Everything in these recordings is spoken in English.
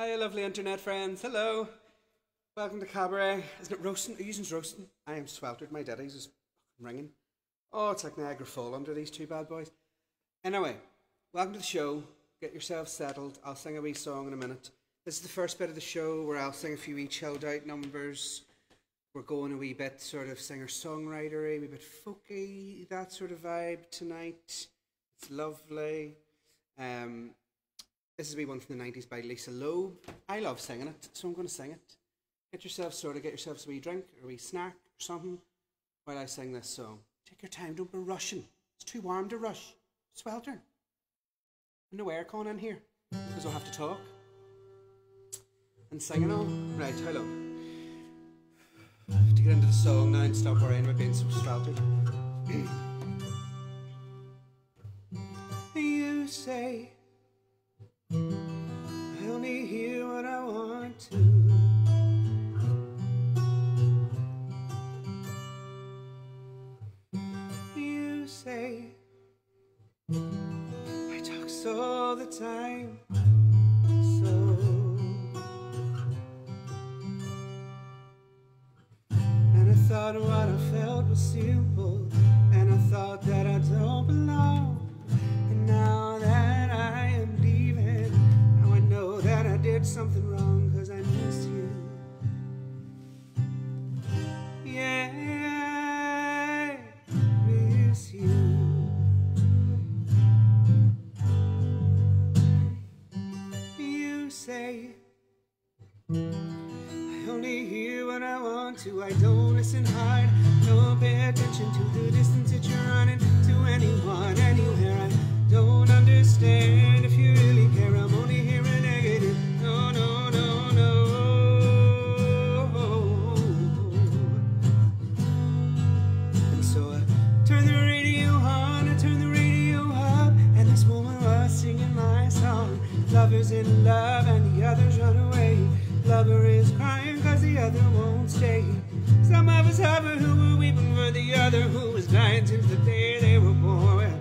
Hi, lovely internet friends. Hello. Welcome to Cabaret. Isn't it roasting? Are you using roasting? I am sweltered. My daddy's is ringing. Oh, it's like Niagara Fall under these two bad boys. Anyway, welcome to the show. Get yourself settled. I'll sing a wee song in a minute. This is the first bit of the show where I'll sing a few wee chilled out numbers. We're going a wee bit sort of singer songwritery, a wee bit folky, that sort of vibe tonight. It's lovely. Um, this is a wee one from the 90s by Lisa Loeb. I love singing it, so I'm going to sing it. Get yourself sort of, get yourself a wee drink or a wee snack or something while I sing this song. Take your time, don't be rushing. It's too warm to rush. Sweltering. No aircon in here because I'll have to talk. And singing on. Right, how long? I have to get into the song now and stop worrying about being so sweltered. you say I hear what I want to. You say I talk so all the time, so. And I thought what I felt was simple, and I thought that I don't belong. To. I don't listen hard. Don't pay attention to the distance that you're running to anyone, anywhere. I don't understand if you really care. I'm only hearing negative. No, no, no, no. And so I turn the radio on, I turn the radio up, and this woman was singing my song. Lovers in love, and the others run away. Lover is crying cause the other won't stay. Her who were weeping for the other who was dying since the day they were born.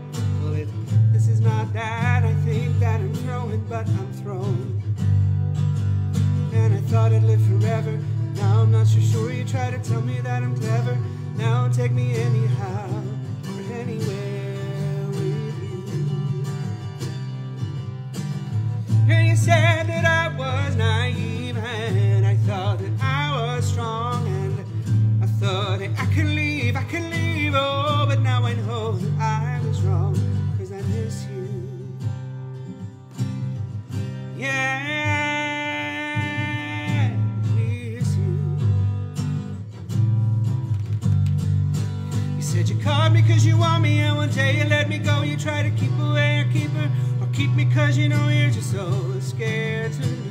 Well, it, this is not that. I think that I'm throwing, but I'm thrown. And I thought I'd live forever. Now I'm not so sure. You try to tell me that I'm clever. Now take me anyhow or anywhere with you. And you said that I was naive I could leave, I could leave, oh, but now I know that I was wrong because I miss you. Yeah, I miss you. You said you called me cause you want me, and one day you let me go. You try to keep away or keep her, or keep me cause you know you're just so scared to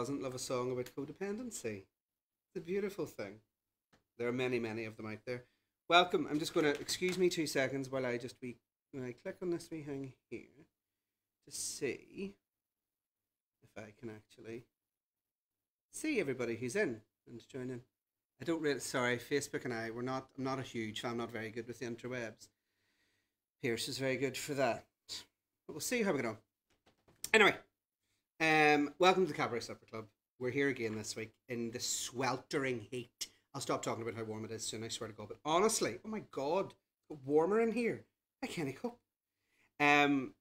doesn't love a song about codependency? It's a beautiful thing. There are many, many of them out there. Welcome. I'm just going to excuse me two seconds while I just we when I click on this wee thing here to see if I can actually see everybody who's in and join in. I don't really sorry, Facebook and I we're not I'm not a huge fan, I'm not very good with the interwebs. Pierce is very good for that. But we'll see how we go. Anyway, um welcome to the Cabaret Supper Club. We're here again this week in the sweltering heat. I'll stop talking about how warm it is soon, I swear to God. But honestly, oh my god, warmer in here. I can't cope. Um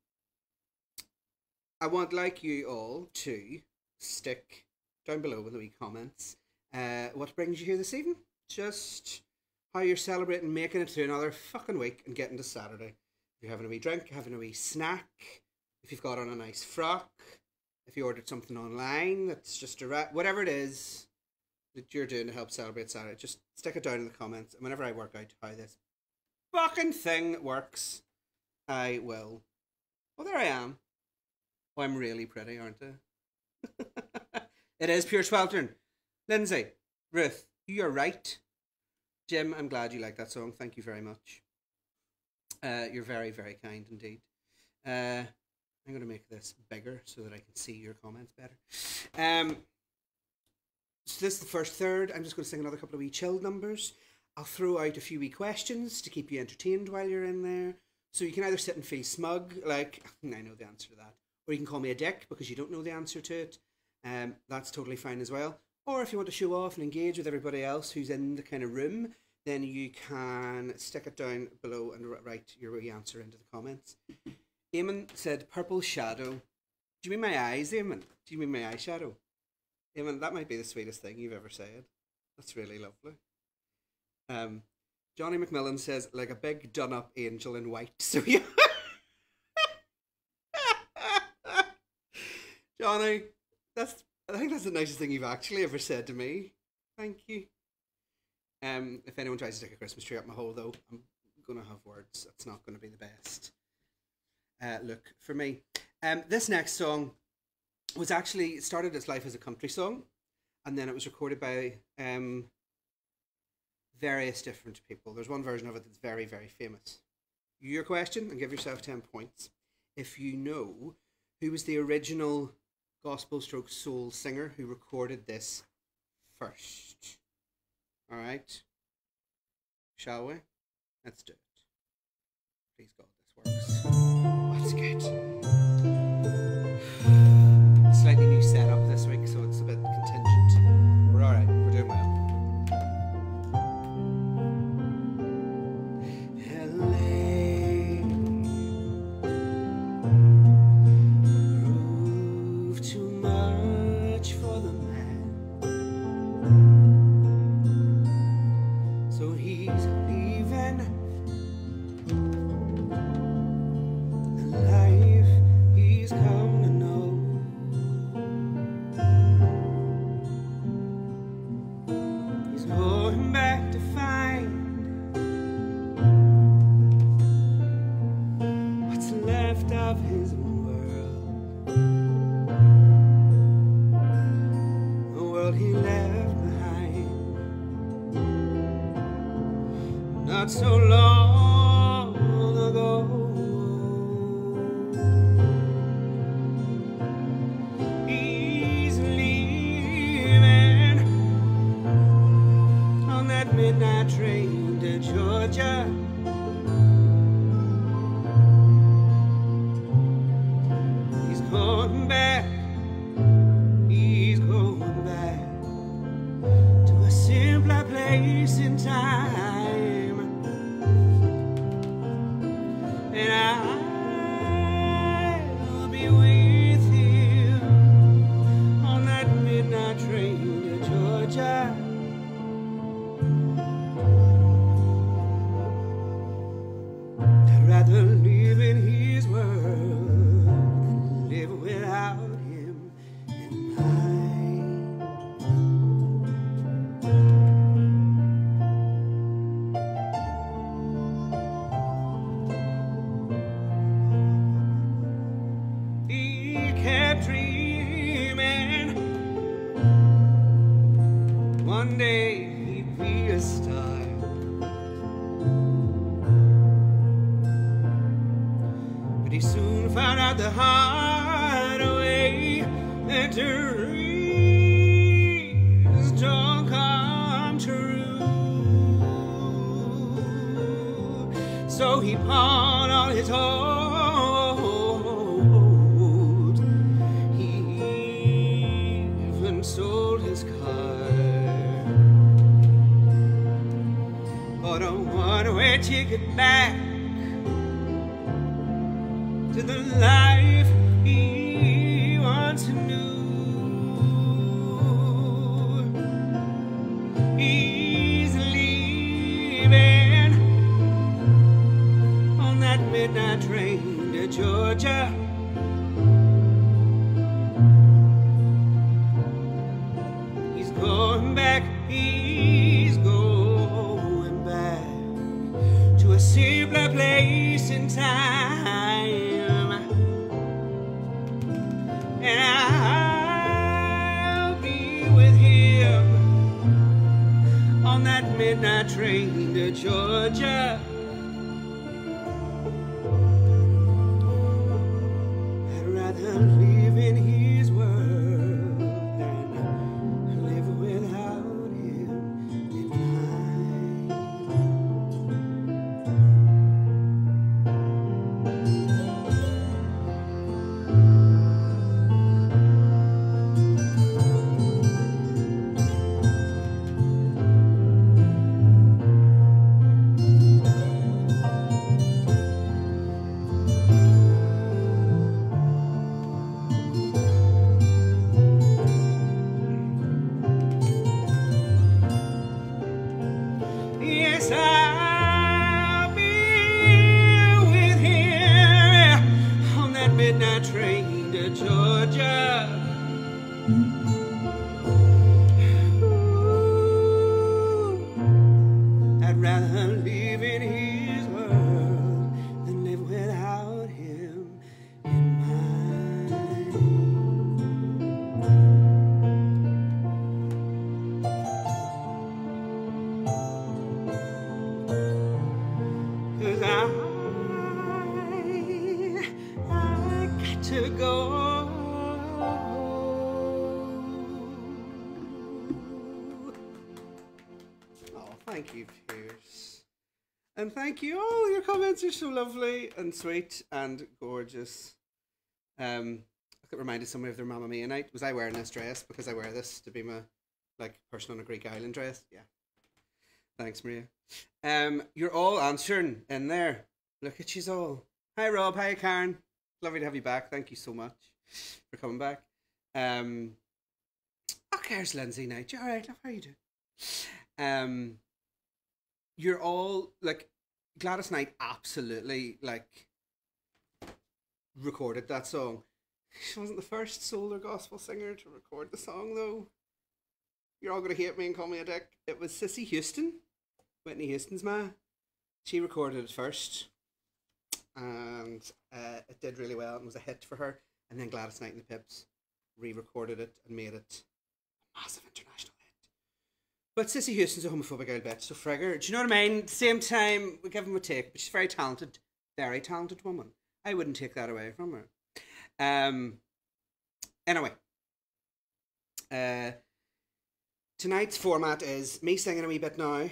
I want like you all to stick down below in the wee comments uh, what brings you here this evening. Just how you're celebrating making it through another fucking week and getting to Saturday. If you're having a wee drink, having a wee snack, if you've got on a nice frock, if you ordered something online that's just direct, whatever it is that you're doing to help celebrate Saturday, just stick it down in the comments. And whenever I work out how this fucking thing works, I will. Well, there I am. Oh, I'm really pretty, aren't I? it is pure sweltering. Lindsay, Ruth, you're right. Jim, I'm glad you like that song. Thank you very much. Uh, you're very, very kind indeed. Uh, I'm going to make this bigger so that I can see your comments better. Um, so this is the first third. I'm just going to sing another couple of wee chilled numbers. I'll throw out a few wee questions to keep you entertained while you're in there. So you can either sit and feel smug, like, I know the answer to that, or you can call me a dick because you don't know the answer to it. Um, that's totally fine as well. Or if you want to show off and engage with everybody else who's in the kind of room, then you can stick it down below and write your answer into the comments. Eamon said, purple shadow. Do you mean my eyes, Eamon? Do you mean my eyeshadow? Eamon, that might be the sweetest thing you've ever said. That's really lovely. Um, Jonny McMillen says, like a big done up angel in white. So yeah. Johnny, that's I think that's the nicest thing you've actually ever said to me. Thank you. Um, if anyone tries to take a Christmas tree up my hole, though, I'm gonna have words. That's not gonna be the best. Uh, look for me. Um, this next song was actually started its life as a country song, and then it was recorded by um, various different people. There's one version of it that's very, very famous. Your question, and give yourself 10 points. If you know who was the original gospel stroke soul singer who recorded this first. All right? Shall we? Let's do it. Please God. That's good. Slightly new setup this week, so thank you, Pierce. And thank you. Oh, your comments are so lovely and sweet and gorgeous. Um, I got reminded somebody of their Mamma Mia night. Was I wearing this dress because I wear this to be my like person on a Greek island dress? Yeah. Thanks, Maria. Um, you're all answering in there. Look at you all. Hi, Rob. Hi, Karen. Lovely to have you back. Thank you so much for coming back. Um, oh, there's Lindsay Knight. You all right? Love, how you doing? Um, you're all like Gladys Knight. Absolutely, like recorded that song. She wasn't the first soul or gospel singer to record the song, though. You're all gonna hate me and call me a dick. It was Cissy Houston, Whitney Houston's ma. She recorded it first, and uh, it did really well and was a hit for her. And then Gladys Knight and the Pips re-recorded it and made it a massive international. But Cissy Houston's a homophobic bitch, so frigger. Do you know what I mean? Same time, we give him a take, but she's very talented, very talented woman. I wouldn't take that away from her. Um. Anyway, uh, tonight's format is me singing a wee bit now,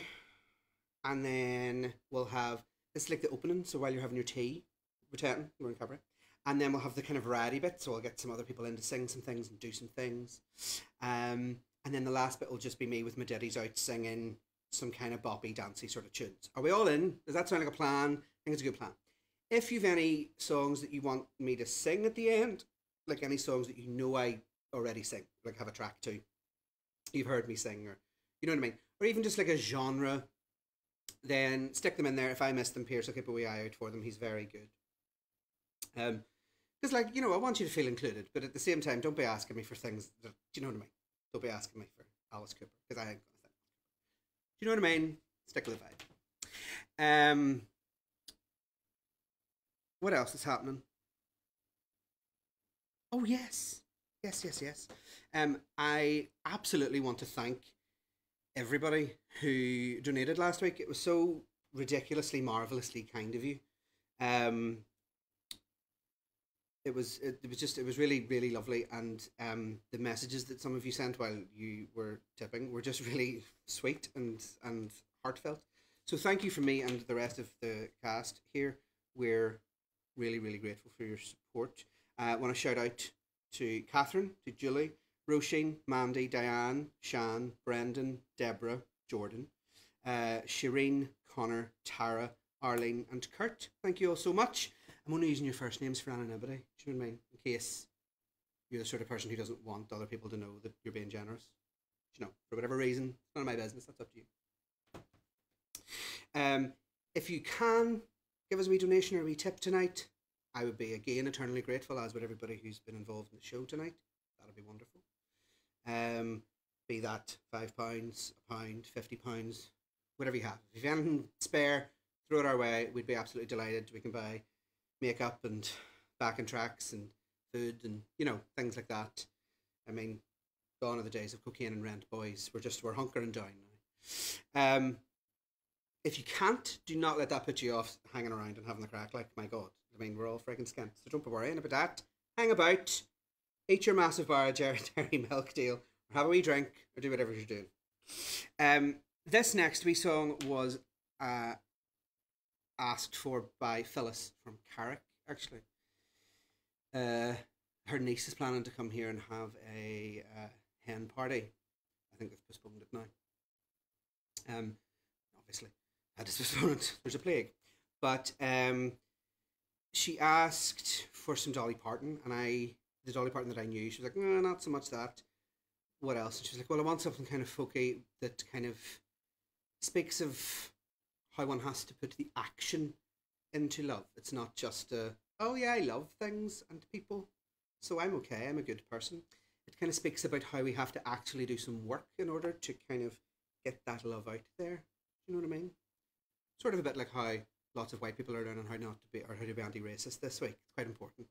and then we'll have this is like the opening. So while you're having your tea, pretending we're in camera, and then we'll have the kind of variety bit. So I'll get some other people in to sing some things and do some things, um, and then the last bit will just be me with my ditties out singing some kind of boppy, dancey sort of tunes. Are we all in? Does that sound like a plan? I think it's a good plan. If you've any songs that you want me to sing at the end, like any songs that you know I already sing, like have a track to, you've heard me sing, or you know what I mean, or even just like a genre, then stick them in there. If I miss them, Pierce will keep a wee eye out for them. He's very good. Um, because like you know, I want you to feel included, but at the same time, don't be asking me for things that you know what I mean. Don't be asking me for Alice Cooper because I ain't gonna sing. Do you know what I mean? Stick with the vibe. Um, what else is happening? Oh yes, yes, yes, yes. Um, I absolutely want to thank everybody who donated last week. It was so ridiculously, marvelously kind of you. Um, it was it, it was just it was really really lovely, and um, the messages that some of you sent while you were tipping were just really sweet and and heartfelt. So thank you from me and the rest of the cast here. We're really really grateful for your support. Uh, I want to shout out to Catherine, to Julie, Roisin, Mandy, Diane, Shan, Brendan, Deborah, Jordan, uh, Shireen, Connor, Tara, Arlene, and Kurt. Thank you all so much. I'm only using your first names for anonymity. Do you know what I mean? In case you're the sort of person who doesn't want other people to know that you're being generous. You know, for whatever reason, it's none of my business. That's up to you. Um, if you can give us a wee donation or a wee tip tonight, I would be again eternally grateful, as would everybody who's been involved in the show tonight. That'd be wonderful. Um, be that five pounds, a pound, fifty pounds, whatever you have. If you have anything spare, throw it our way. We'd be absolutely delighted. We can buy makeup and backing tracks and food and you know things like that. I mean, gone are the days of cocaine and rent, boys. We're just we're hunkering down now. Um, if you can't, do not let that put you off hanging around and having the crack. Like, my God, I mean, we're all freaking skint, so don't be worrying about that. Hang about, eat your massive bar of dairy, milk deal, have a wee drink, or do whatever you're doing. Um, this next wee song was uh, asked for by Phyllis from Carrick, actually. Uh, her niece is planning to come here and have a uh, hen party. I think they've postponed it now. Um, obviously, that is postponed. There's a plague, but um, she asked for some Dolly Parton, and I, the Dolly Parton that I knew, she was like, no, not so much that. What else? And she was like, well, I want something kind of folky that kind of speaks of how one has to put the action into love. It's not just a, oh yeah, I love things and people, so I'm okay, I'm a good person. It kind of speaks about how we have to actually do some work in order to kind of get that love out there. You know what I mean? Sort of a bit like how lots of white people are learning how not to be or how to be anti-racist this week. It's quite important.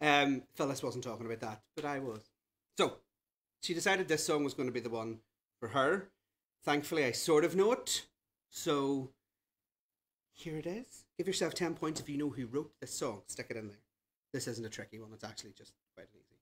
Um, Phyllis wasn't talking about that, but I was. So she decided this song was going to be the one for her. Thankfully, I sort of know it. So here it is. Give yourself 10 points if you know who wrote this song. Stick it in there. This isn't a tricky one, it's actually just quite an easy.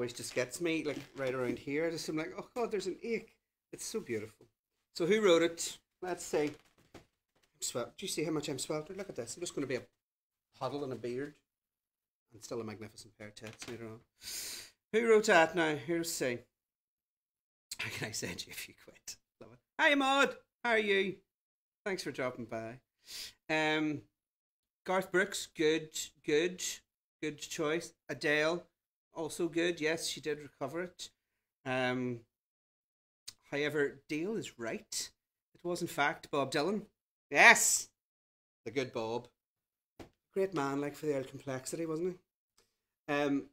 Always just gets me like right around here. I just am like, oh god, there's an ache. It's so beautiful. So who wrote it? Let's see. I'm swel- Do you see how much I'm sweltered? Look at this. I'm just going to be a puddle and a beard, and still a magnificent pair of tits later on. Who wrote that now? Here's see. How can I send you if you quit? Love it. Hi Maud, how are you? Thanks for dropping by. Um, Garth Brooks, good, good, good choice. Adele, also good. Yes, she did recover it. Um, However, Dale is right. It was, in fact, Bob Dylan. Yes! The good Bob. Great man, like for the old complexity, wasn't he? Um,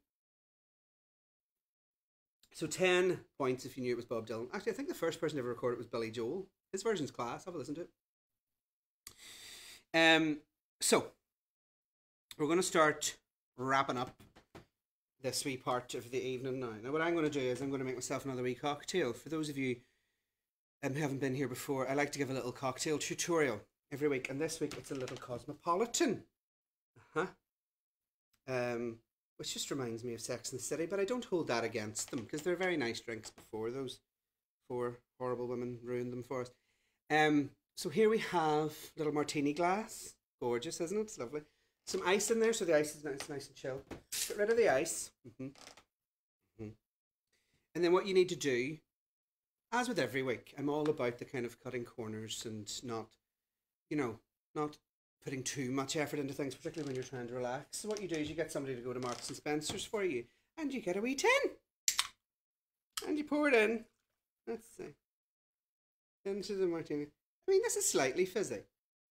so 10 points if you knew it was Bob Dylan. Actually, I think the first person to ever recorded was Billy Joel. His version's class. Have a listen to it. Um, so, we're going to start wrapping up this wee part of the evening now. Now, what I'm going to do is I'm going to make myself another wee cocktail. For those of you um, who haven't been here before, I like to give a little cocktail tutorial every week, and this week it's a little cosmopolitan. Uh huh. Um, which just reminds me of Sex and the City, but I don't hold that against them because they're very nice drinks before those four horrible women ruined them for us. Um, so here we have little martini glass. Gorgeous, isn't it? It's lovely. Some ice in there, so the ice is nice, nice and chill. Get rid of the ice. Mm-hmm. Mm-hmm. And then what you need to do, as with every week, I'm all about the kind of cutting corners and not, you know, not putting too much effort into things, particularly when you're trying to relax. So what you do is you get somebody to go to Marks and Spencer's for you, and you get a wee tin, and you pour it in. Let's see. Into the martini. I mean, this is slightly fizzy,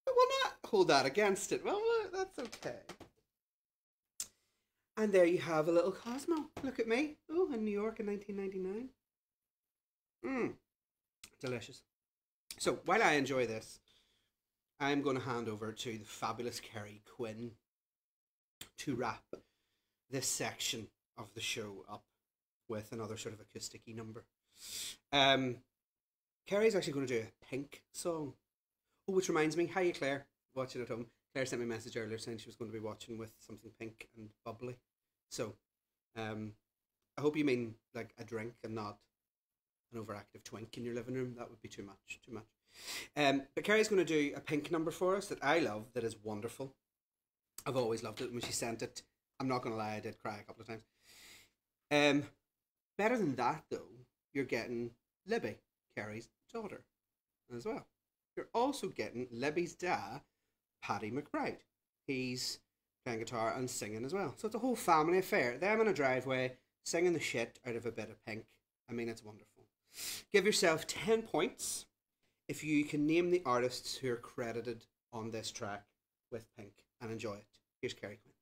but we'll not hold that against it. Well, that's okay. And there you have a little Cosmo. Look at me. Oh, in New York in 1999. Mmm, delicious. So while I enjoy this, I'm going to hand over to the fabulous Kerri Quinn to wrap this section of the show up with another sort of acoustic number. Um, Kerri's actually going to do a pink song. Oh, which reminds me, hi Claire, watching at home. Claire sent me a message earlier saying she was going to be watching with something pink and bubbly. So, um, I hope you mean like a drink and not an overactive twink in your living room. That would be too much, too much. Um, but Kerri's going to do a pink number for us that I love, that is wonderful. I've always loved it when she sent it. I'm not going to lie, I did cry a couple of times. Um, better than that, though, you're getting Libby, Kerri's daughter, as well. You're also getting Libby's dad, Paddy McBride. He's playing guitar and singing as well. So it's a whole family affair. Them in a driveway singing the shit out of a bit of pink. I mean, it's wonderful. Give yourself 10 points if you can name the artists who are credited on this track with Pink and enjoy it. Here's Kerri Quinn.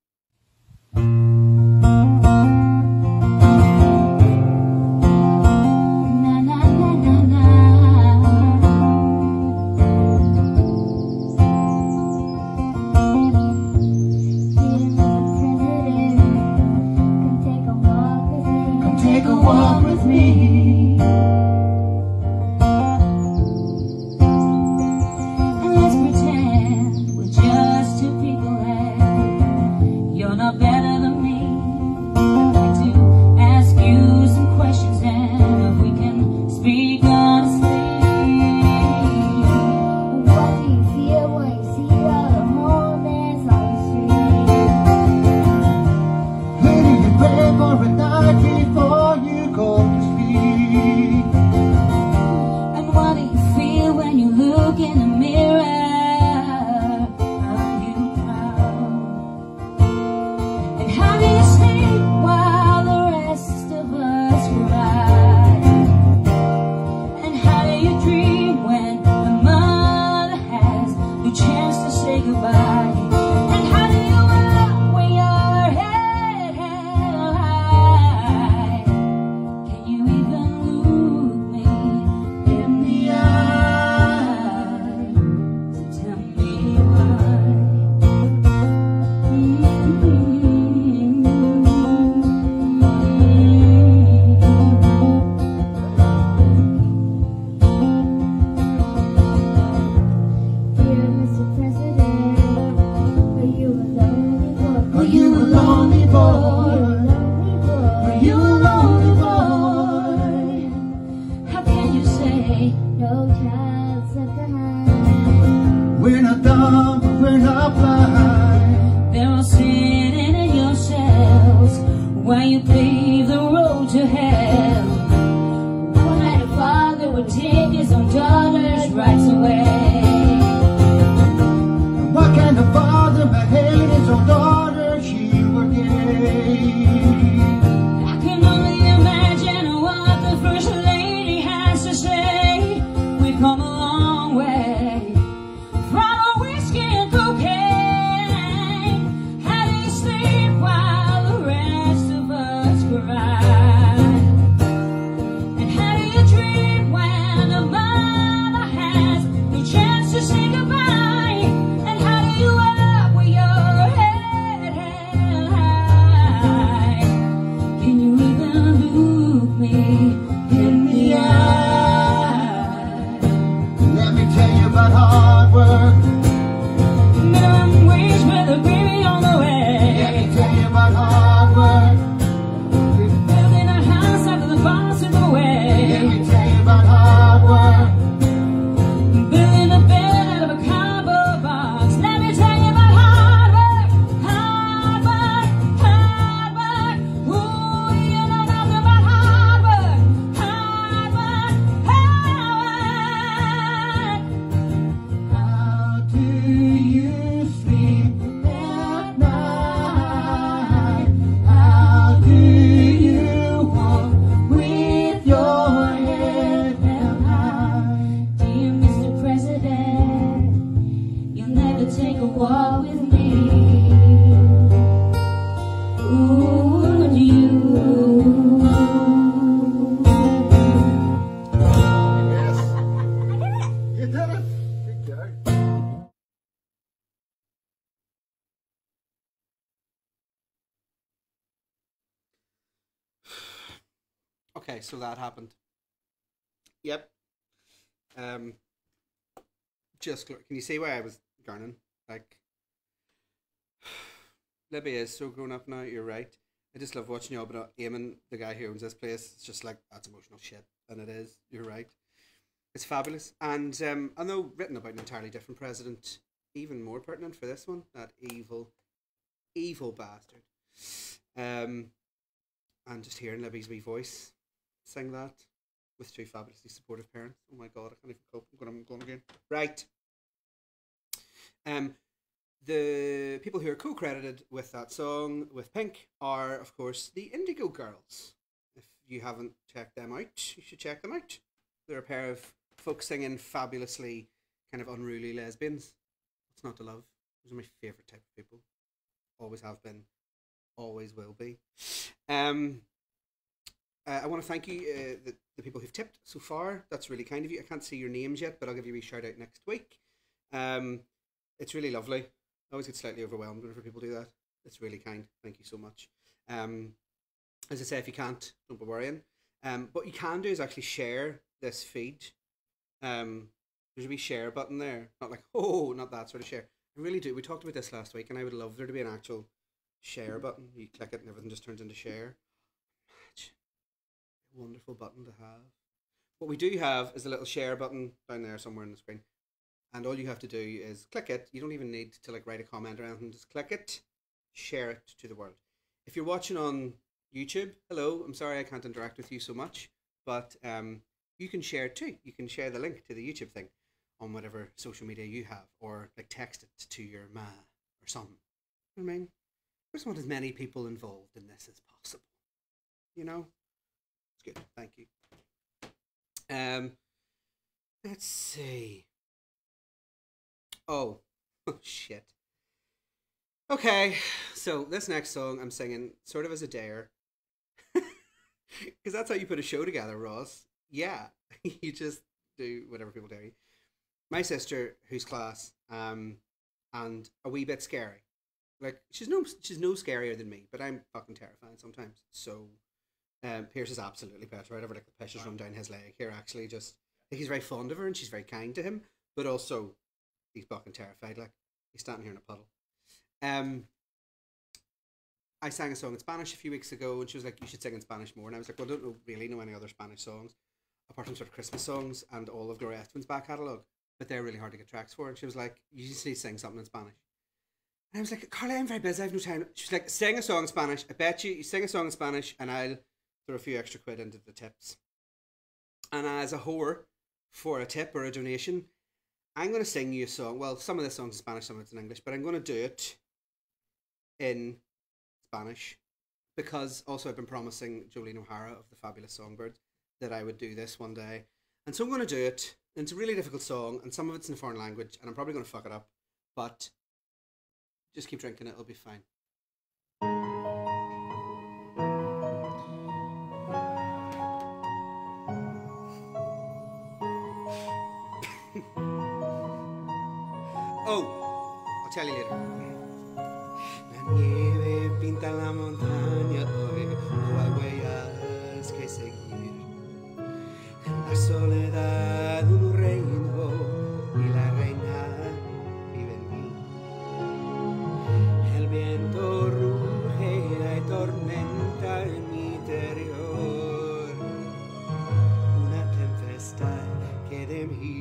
So that happened. Yep. Um. Just can you see why I was garning? Like, Libby is so grown up now. You're right. I just love watching y'all, but Eamon, the guy who owns this place, it's just like that's emotional shit, and it is. You're right. It's fabulous, and um, I know written about an entirely different president, even more pertinent for this one. That evil, evil bastard. Um, and just hearing Libby's wee voice sing that with two fabulously supportive parents. Oh my god, I can't even cope. I'm going, I'm going again. Right. Um, the people who are co-credited with that song with Pink are, of course, the Indigo Girls. If you haven't checked them out, you should check them out. They're a pair of folk singing fabulously kind of unruly lesbians. What's not to love? Those are my favourite type of people. Always have been, always will be. Um, uh, I want to thank you, uh, the, the people who've tipped so far. That's really kind of you. I can't see your names yet, but I'll give you a shout out next week. Um, it's really lovely. I always get slightly overwhelmed whenever people do that. It's really kind. Thank you so much. Um, as I say, if you can't, don't be worrying. Um, what you can do is actually share this feed. Um, there's a wee share button there. Not like, oh, not that sort of share. I really do. We talked about this last week, and I would love there to be an actual share button. You click it, and everything just turns into share. Wonderful button to have. What we do have is a little share button down there somewhere on the screen. And all you have to do is click it. You don't even need to like write a comment or anything. Just click it, share it to the world. If you're watching on YouTube, hello. I'm sorry I can't interact with you so much, but um, you can share too. You can share the link to the YouTube thing on whatever social media you have, or like text it to your ma or something. You know I mean, I just want as many people involved in this as possible. You know, good. Thank you. Um, let's see. Oh, oh shit. Okay, so this next song I'm singing sort of as a dare. Because that's how you put a show together, Ross. Yeah, you just do whatever people tell you. My sister, who's class, um, and a wee bit scary. Like she's no, she's no scarier than me, but I'm fucking terrifying sometimes. So, um, Pierce is absolutely of her. Like the just run down his leg here. Actually, just like he's very fond of her and she's very kind to him, but also he's fucking terrified. Like he's standing here in a puddle. Um, I sang a song in Spanish a few weeks ago, and she was like, "You should sing in Spanish more." And I was like, "Well, I don't really know any other Spanish songs, apart from sort of Christmas songs and all of Gloria Estefan's back catalogue. But they're really hard to get tracks for." And she was like, "You just need to sing something in Spanish." And I was like, "Carla, I'm very busy. I have no time." She's like, "Sing a song in Spanish. I bet you you sing a song in Spanish, and I'll throw a few extra quid into the tips." And as a whore for a tip or a donation, I'm going to sing you a song. Well, some of the songs in Spanish, some of it's in English, but I'm going to do it in Spanish because also I've been promising Jolene O'Hara of the Fabulous Songbirds that I would do this one day. And so I'm going to do it. And it's a really difficult song, and some of it's in a foreign language, and I'm probably going to fuck it up, but just keep drinking it, it'll be fine. La nieve pinta la montaña hoy, no hay huellas que seguir. En la soledad un reino y la reina vive en mí. El viento ruge y hay tormenta en mi interior. Una tempestad que de mí.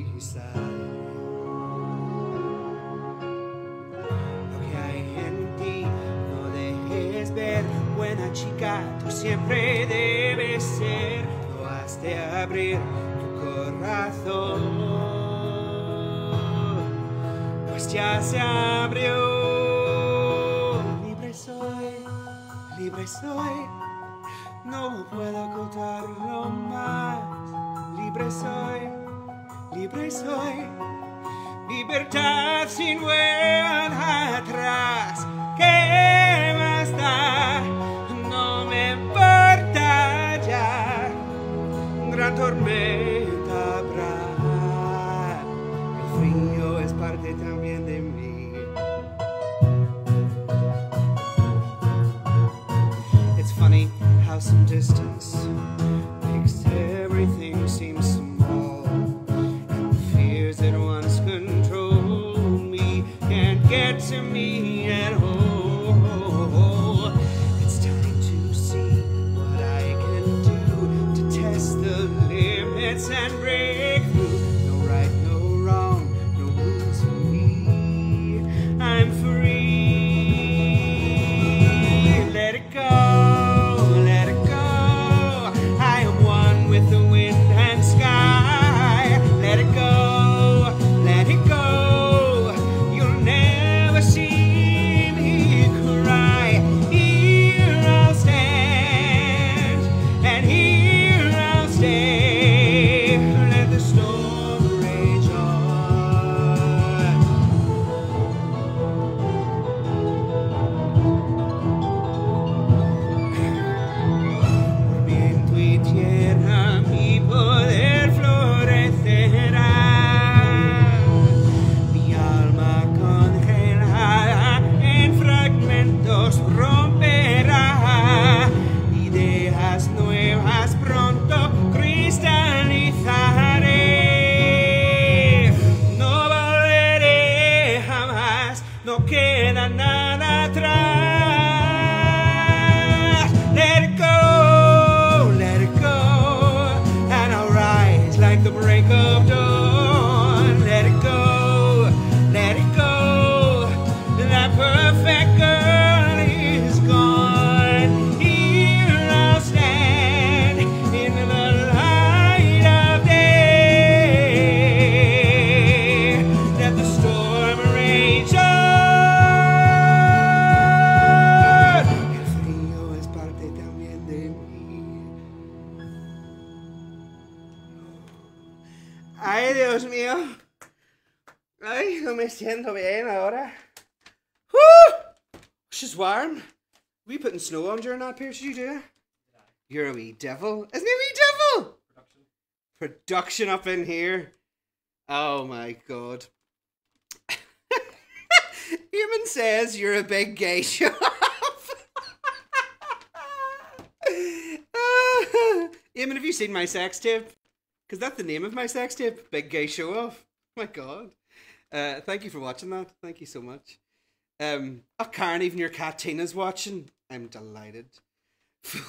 Chica, tú siempre debes ser. No has de abrir tu corazón, pues ya se abrió. Libre soy, libre soy, no puedo ocultarlo más. Libre soy, libre soy. libertad sin vuelta atrás. ¿Qué tormenta habrá. El frío es parte también de mí. It's funny how some distance snow on during that Pierce? Did you do? You're a wee devil. Isn't he a wee devil? Production up in here. Oh my god. Human says you're a big gay show Eamon, have you seen my sex tape? Because that's the name of my sex tape. Big gay show off. my god. Uh, thank you for watching that. Thank you so much. Um, oh, Karen, even your cat Tina's watching. I'm delighted.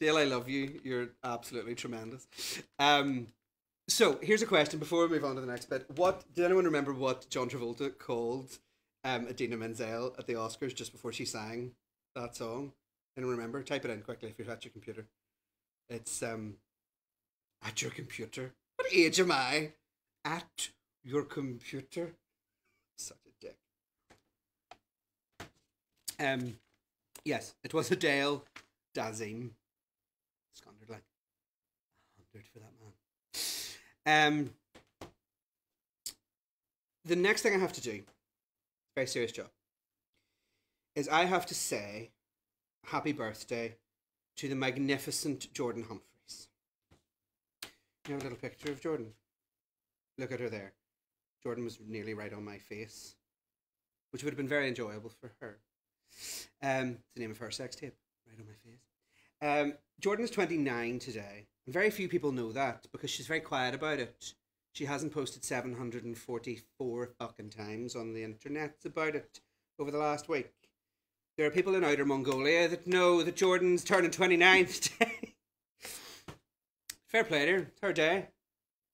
Dale, I love you. You're absolutely tremendous. Um, so here's a question before we move on to the next bit. What did anyone remember what John Travolta called um, Idina Menzel at the Oscars just before she sang that song? And remember? Type it in quickly if you're at your computer. It's um at your computer. What age am I? At your computer. Such a dick. Um yes, it was Adele Dazeem. Squandered like a hundred for that man. Um the next thing I have to do, very serious job, is I have to say happy birthday to the magnificent Jordan Humphreys. You have a little picture of Jordan. Look at her there. Jordan was nearly right on my face, which would have been very enjoyable for her. Um, the name of her sex tape, right on my face. Um, Jordan is 29 today, and very few people know that because she's very quiet about it. She hasn't posted 744 fucking times on the internet about it over the last week. There are people in outer Mongolia that know that Jordan's turning 29 today. Fair play to her. It's her day.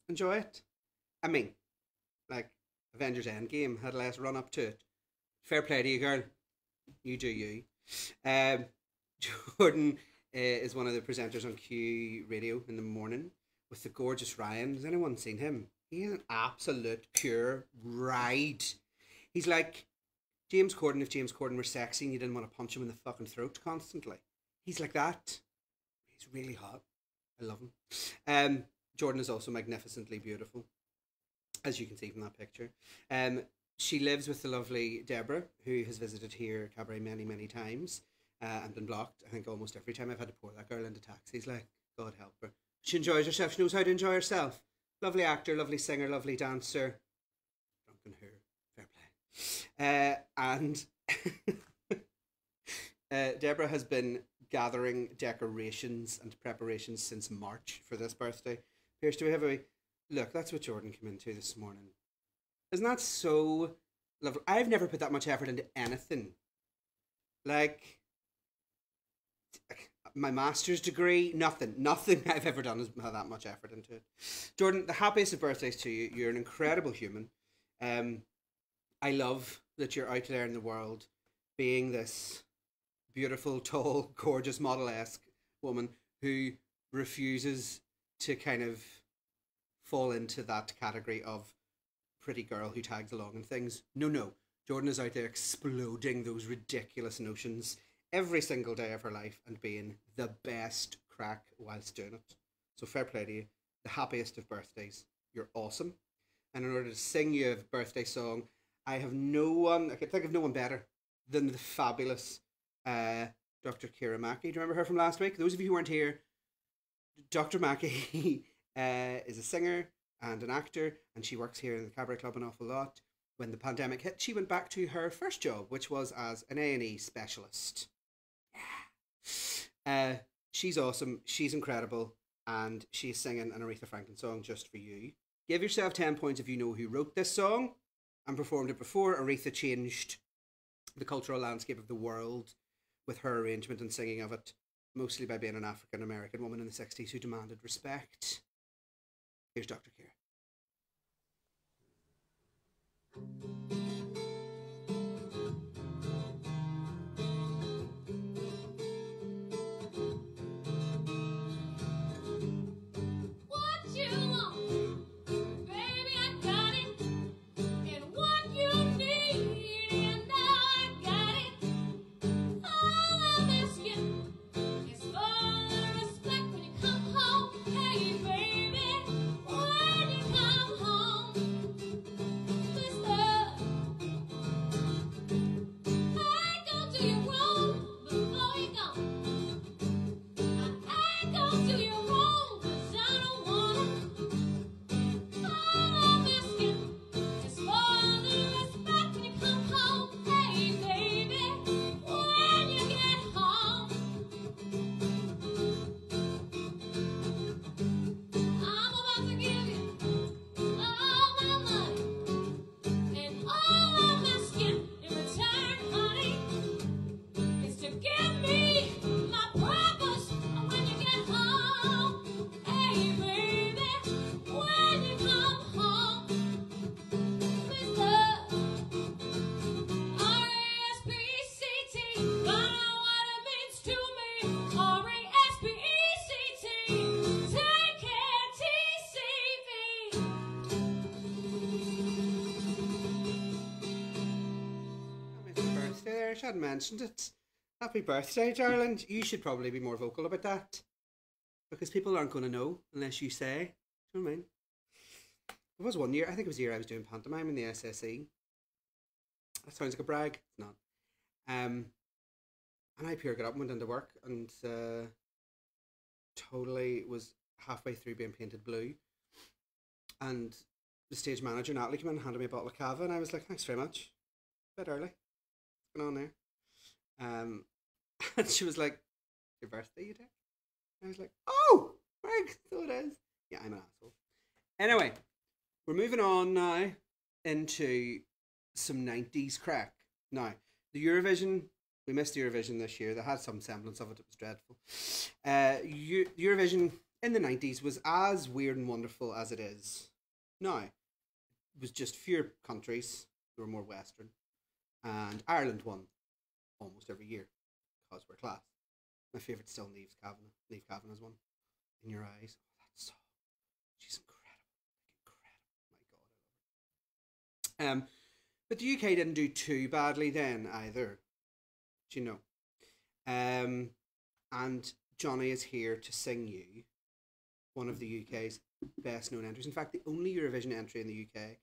Enjoy it. I mean, like, Avengers Endgame had a less run up to it. Fair play to you, girl. You do you. Um, Jordan uh, is one of the presenters on Q Radio in the morning with the gorgeous Ryan. Has anyone seen him? He is an absolute pure ride. He's like James Corden if James Corden were sexy and you didn't want to punch him in the fucking throat constantly. He's like that. He's really hot. I love him. Um, Jordan is also magnificently beautiful. as you can see from that picture. Um, she lives with the lovely Deborah, who has visited here cabaret many, many times uh, and been blocked. I think almost every time I've had to pour that girl into taxis. Like, God help her. She enjoys herself. She knows how to enjoy herself. Lovely actor, lovely singer, lovely dancer. Drunken her, fair play. Uh, and uh, Deborah has been gathering decorations and preparations since March for this birthday. Pierce, do we have a look? That's what Jordan came into this morning. Isn't that so lovely? I've never put that much effort into anything. Like my master's degree, nothing, nothing I've ever done has had that much effort into it. Jordan, the happiest of birthdays to you. You're an incredible human. Um, I love that you're out there in the world, being this beautiful, tall, gorgeous, model esque woman who refuses to kind of fall into that category of pretty girl who tags along and things. No, no. Jordan is out there exploding those ridiculous notions every single day of her life and being the best crack whilst doing it. So fair play to you. The happiest of birthdays. You're awesome. And in order to sing you a birthday song, I have no one, I can think of no one better than the fabulous uh, Dr. Ciara Mackey. Do you remember her from last week? Those of you who weren't here, Dr. Mackey uh, is a singer and an actor, and she works here in the Cabaret Club an awful lot. When the pandemic hit, she went back to her first job, which was as an A&E specialist. Yeah. Uh, she's awesome. She's incredible. And she's singing an Aretha Franklin song just for you. Give yourself 10 points if you know who wrote this song and performed it before. Aretha changed the cultural landscape of the world with her arrangement and singing of it, mostly by being an African American woman in the 60s who demanded respect. Here's Dr. Ciara. Hadn't mentioned it. Happy birthday, darling. You should probably be more vocal about that. Because people aren't going to know unless you say. Do you know what I mean? It was one year, I think it was the year I was doing pantomime in the SSE. That sounds like a brag. It's not. Um, and I pure got up and went into work and uh, totally was halfway through being painted blue. And the stage manager, Natalie, came in and handed me a bottle of cava, and I was like, thanks very much. A bit early. Going on there? Um, and she was like, your birthday, you dick? I was like, oh, right, so it is. Yeah, I'm an asshole. Anyway, we're moving on now into some 90s crack. Now, the Eurovision, we missed Eurovision this year. They had some semblance of it. It was dreadful. Uh, Eu- Eurovision in the 90s was as weird and wonderful as it is now. It was just fewer countries, they were more Western. And Ireland won almost every year because we're class. My favourite still Niamh's Kavanagh. Niamh Kavanagh's one. In your eyes. Oh, that's so. She's incredible. Incredible. My God, I love her. Um, but the UK didn't do too badly then either. Do you know? Um, and Jonny is here to sing you one of the UK's best known entries. In fact, the only Eurovision entry in the UK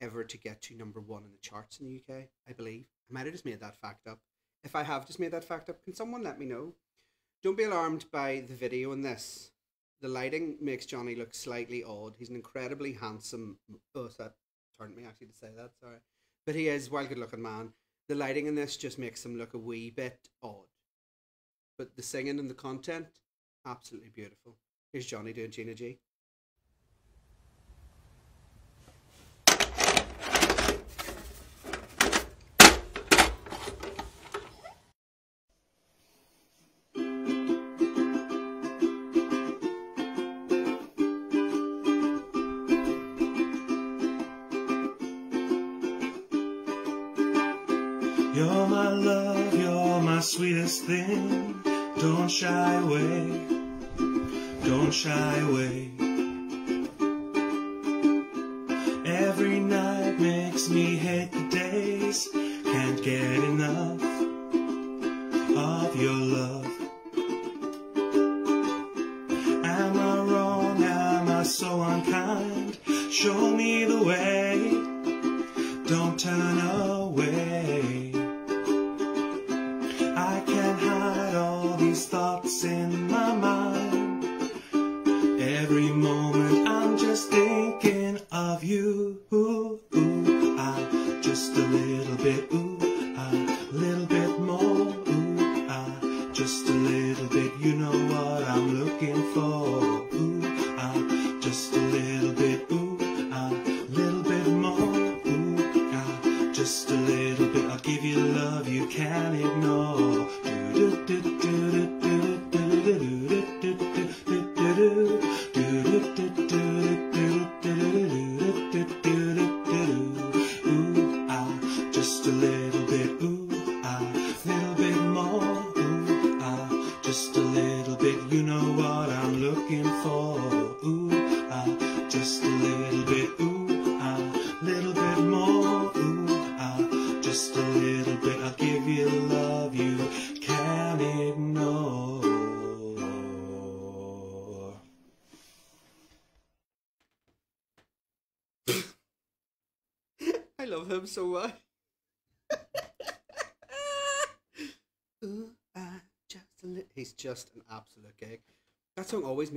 ever to get to number one in the charts in the UK, I believe. I might have just made that fact up. If I have just made that fact up, can someone let me know? Don't be alarmed by the video in this. The lighting makes Jonny look slightly odd. He's an incredibly handsome. Oh, that turned me actually to say that. Sorry, but he is a well good looking man. The lighting in this just makes him look a wee bit odd, but the singing and the content, absolutely beautiful. Here's Jonny doing Gina G. thing. Don't shy away, don't shy away.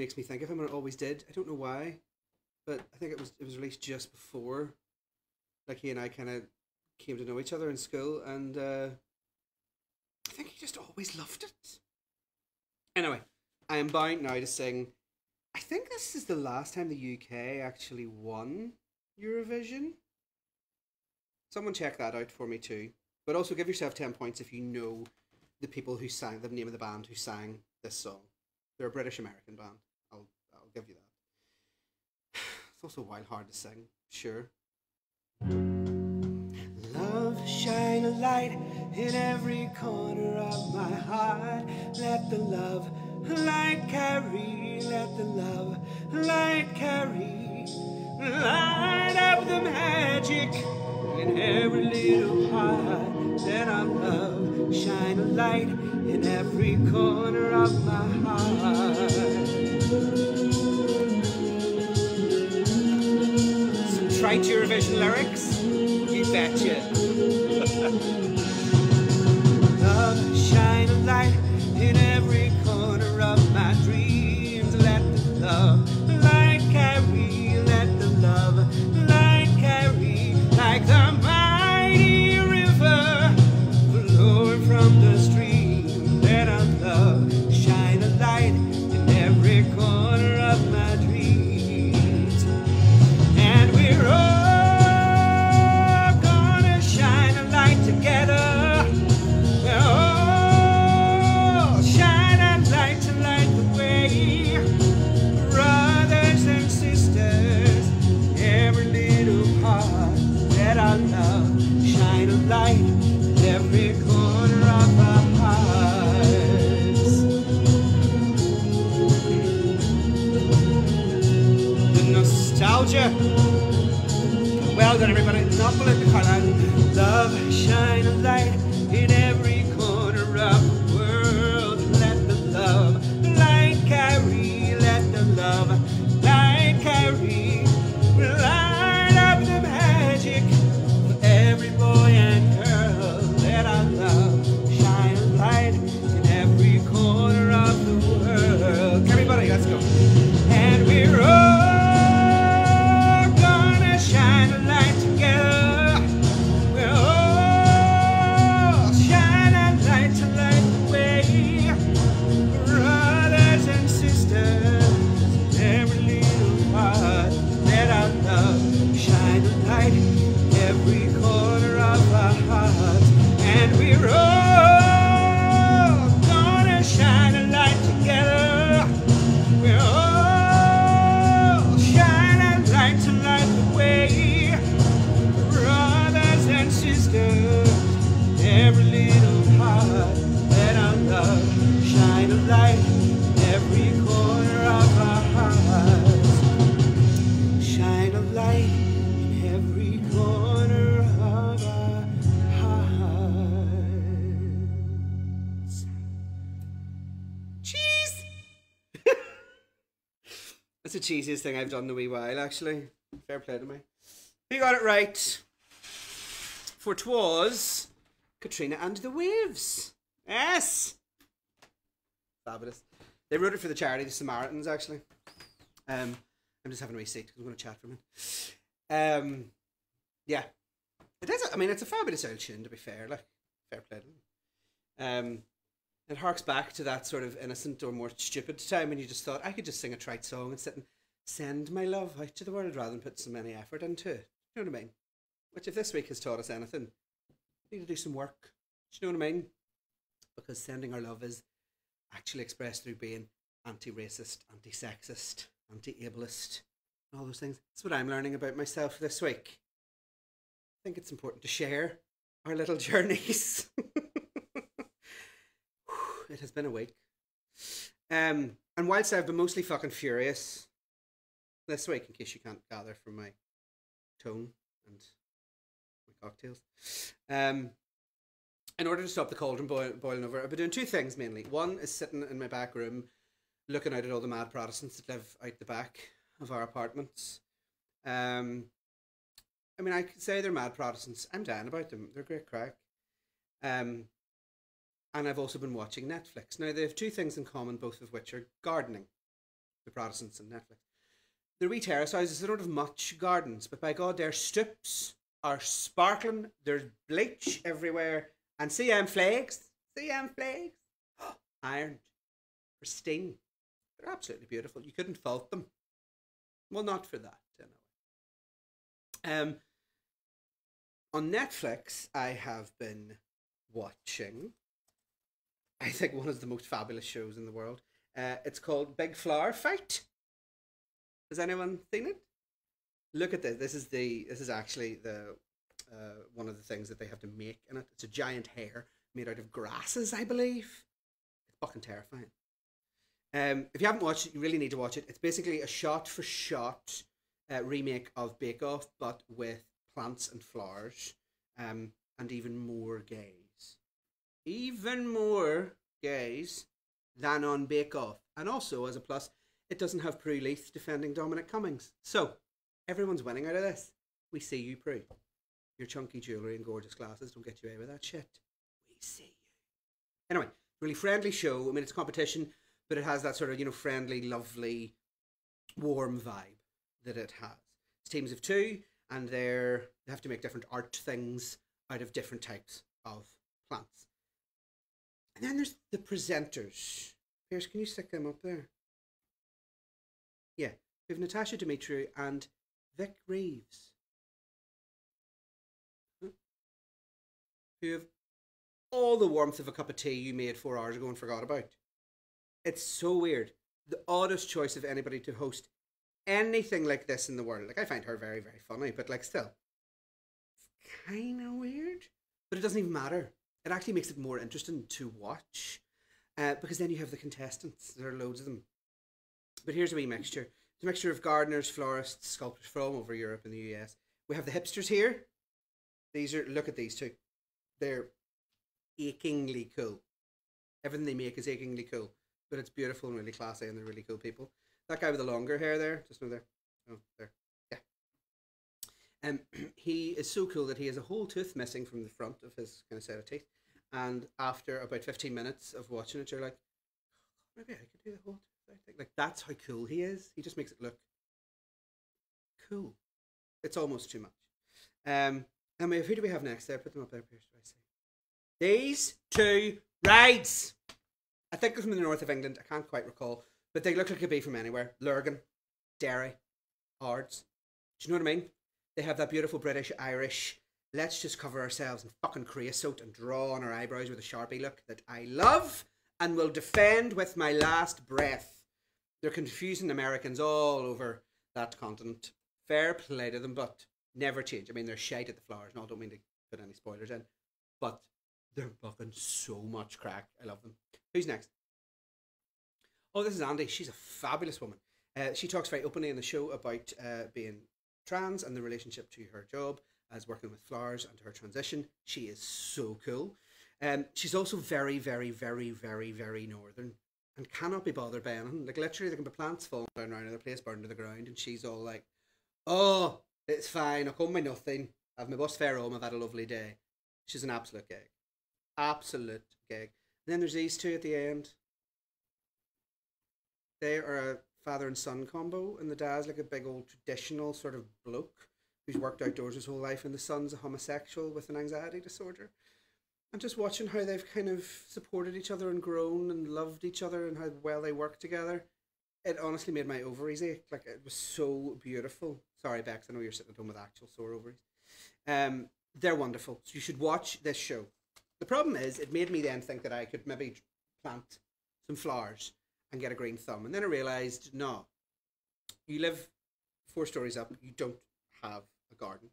Makes me think of him, and it always did. I don't know why, but I think it was it was released just before, like he and I kind of came to know each other in school, and uh, I think he just always loved it. Anyway, I am bound now to sing. I think this is the last time the UK actually won Eurovision. Someone check that out for me too. But also give yourself 10 points if you know the people who sang, the name of the band who sang this song. They're a British American band. I'll, give you that. It's also wild hard to sing, sure. Love, shine a light in every corner of my heart. Let the love light carry, let the love light carry. Light up the magic in every little part. Let our love shine a light in every corner of my heart. Trite Eurovision lyrics? You betcha. Cheesiest thing I've done in a wee while, actually. Fair play to me. You got it right. For twas Katrina and the Waves. Yes! Fabulous. They wrote it for the charity, the Samaritans, actually. Um, I'm just having a wee seat because I'm going to chat for a minute. Um, yeah. It is, I mean, it's a fabulous old tune, to be fair. Like, fair play to them. Um, it harks back to that sort of innocent or more stupid time when you just thought, I could just sing a trite song and sit and send my love out to the world rather than put so many effort into it. You know what I mean? Which, if this week has taught us anything, we need to do some work. Do you know what I mean? Because sending our love is actually expressed through being anti racist, anti sexist, anti ableist, all those things. That's what I'm learning about myself this week. I think it's important to share our little journeys. it has been a week. Um, and whilst I've been mostly fucking furious this week, in case you can't gather from my tone and my cocktails, um, in order to stop the cauldron boil, boiling over, I've been doing two things mainly. One is sitting in my back room, looking out at all the mad Protestants that live out the back of our apartments. Um, I mean, I could say they're mad Protestants. I'm down about them. They're great crack. Um, and I've also been watching Netflix. Now, they have two things in common, both of which are gardening. The Protestants and Netflix. The wee terrace houses, they don't have much gardens, but by God, their stoops are sparkling. There's bleach everywhere. And CM flags. CM flags. Ironed. Pristine. They're absolutely beautiful. You couldn't fault them. Well, not for that, anyway. Um, on Netflix, I have been watching, I think, one of the most fabulous shows in the world. Uh, it's called Big Flower Fight. Has anyone seen it? Look at this. This is the. This is actually the uh, one of the things that they have to make in it. It's a giant hare made out of grasses, I believe. It's fucking terrifying. Um, if you haven't watched it, you really need to watch it. It's basically a shot for shot uh, remake of Bake Off, but with plants and flowers, um, and even more gays. Even more gays than on Bake Off. And also, as a plus, it doesn't have Prue Leith defending Dominic Cummings. So, everyone's winning out of this. We see you, Prue. Your chunky jewellery and gorgeous glasses don't get you away with that shit. We see you. Anyway, really friendly show. I mean, it's competition, but it has that sort of, you know, friendly, lovely, warm vibe that it has. It's teams of two, and they're, they have to make different art things out of different types of plants. And then there's the presenters. Pierce, can you stick them up there? Yeah, have Natasia Demetriou and Vic Reeves. Huh? Who have all the warmth of a cup of tea you made four hours ago and forgot about. It's so weird. The oddest choice of anybody to host anything like this in the world. Like I find her very, very funny, but like still, it's kind of weird. But it doesn't even matter. It actually makes it more interesting to watch, uh, because then you have the contestants. There are loads of them. But here's a wee mixture. It's a mixture of gardeners, florists, sculptors from over Europe and the US. We have the hipsters here. These are look at these two. They're achingly cool. Everything they make is achingly cool, but it's beautiful and really classy, and they're really cool people. That guy with the longer hair there, just over there. Oh, there. Yeah. Um, he is so cool that he has a whole tooth missing from the front of his kind of set of teeth. And after about 15 minutes of watching it, you're like, "Oh, maybe I could do the whole tooth thing. Like, that's how cool he is. He just makes it look cool. It's almost too much. Um, I mean, who do we have next there? Put them up there, Pierce. I see? These two rides. I think they're from the north of England. I can't quite recall, but they look like they could be from anywhere. Lurgan, Derry, Ards. Do you know what I mean? They have that beautiful British Irish let's just cover ourselves in fucking creosote and draw on our eyebrows with a sharpie look that I love and will defend with my last breath. They're confusing Americans all over that continent. Fair play to them, but never change. I mean, they're shite at the flowers, and I don't mean to put any spoilers in, but they're fucking so much crack. I love them. Who's next? Oh, this is Andy. She's a fabulous woman. Uh, she talks very openly in the show about uh, being trans and the relationship to her job as working with flowers and her transition. She is so cool. Um, she's also very, very, very, very, very northern and cannot be bothered by anything. Like literally, there can be plants falling down around her place, burned to the ground, and she's all like, "Oh, it's fine. I'll come by nothing. I've my bus fare home. I've had a lovely day." She's an absolute gig, absolute gig. And then there's these two at the end. They are a father and son combo, and the dad's like a big old traditional sort of bloke who's worked outdoors his whole life, and the son's a homosexual with an anxiety disorder. And just watching how they've kind of supported each other and grown and loved each other and how well they work together, it honestly made my ovaries ache. Like it was so beautiful. Sorry, Bex, I know you're sitting at home with actual sore ovaries. Um, they're wonderful. So you should watch this show. The problem is, it made me then think that I could maybe plant some flowers and get a green thumb. And then I realised, no, you live four stories up, you don't have a garden.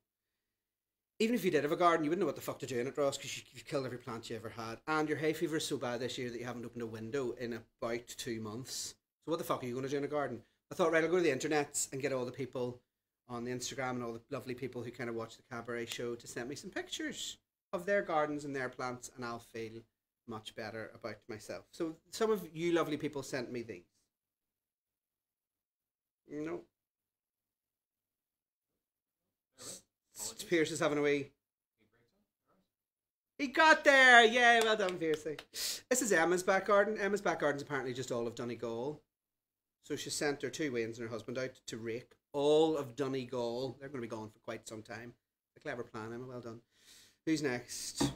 Even if you did have a garden, you wouldn't know what the fuck to do in it, Ross, because you've killed every plant you ever had. And your hay fever is so bad this year that you haven't opened a window in about two months. So what the fuck are you going to do in a garden? I thought, right, I'll go to the internet and get all the people on the Instagram and all the lovely people who kind of watch the cabaret show to send me some pictures of their gardens and their plants, and I'll feel much better about myself. So some of you lovely people sent me these. No. Pierce is having a wee. He got there! Yeah, well done, Piercy. This is Emma's back garden. Emma's back garden's apparently just all of Donegal. So she sent her two Waynes and her husband out to rake all of Donegal. They're going to be gone for quite some time. A clever plan, Emma. Well done. Who's next?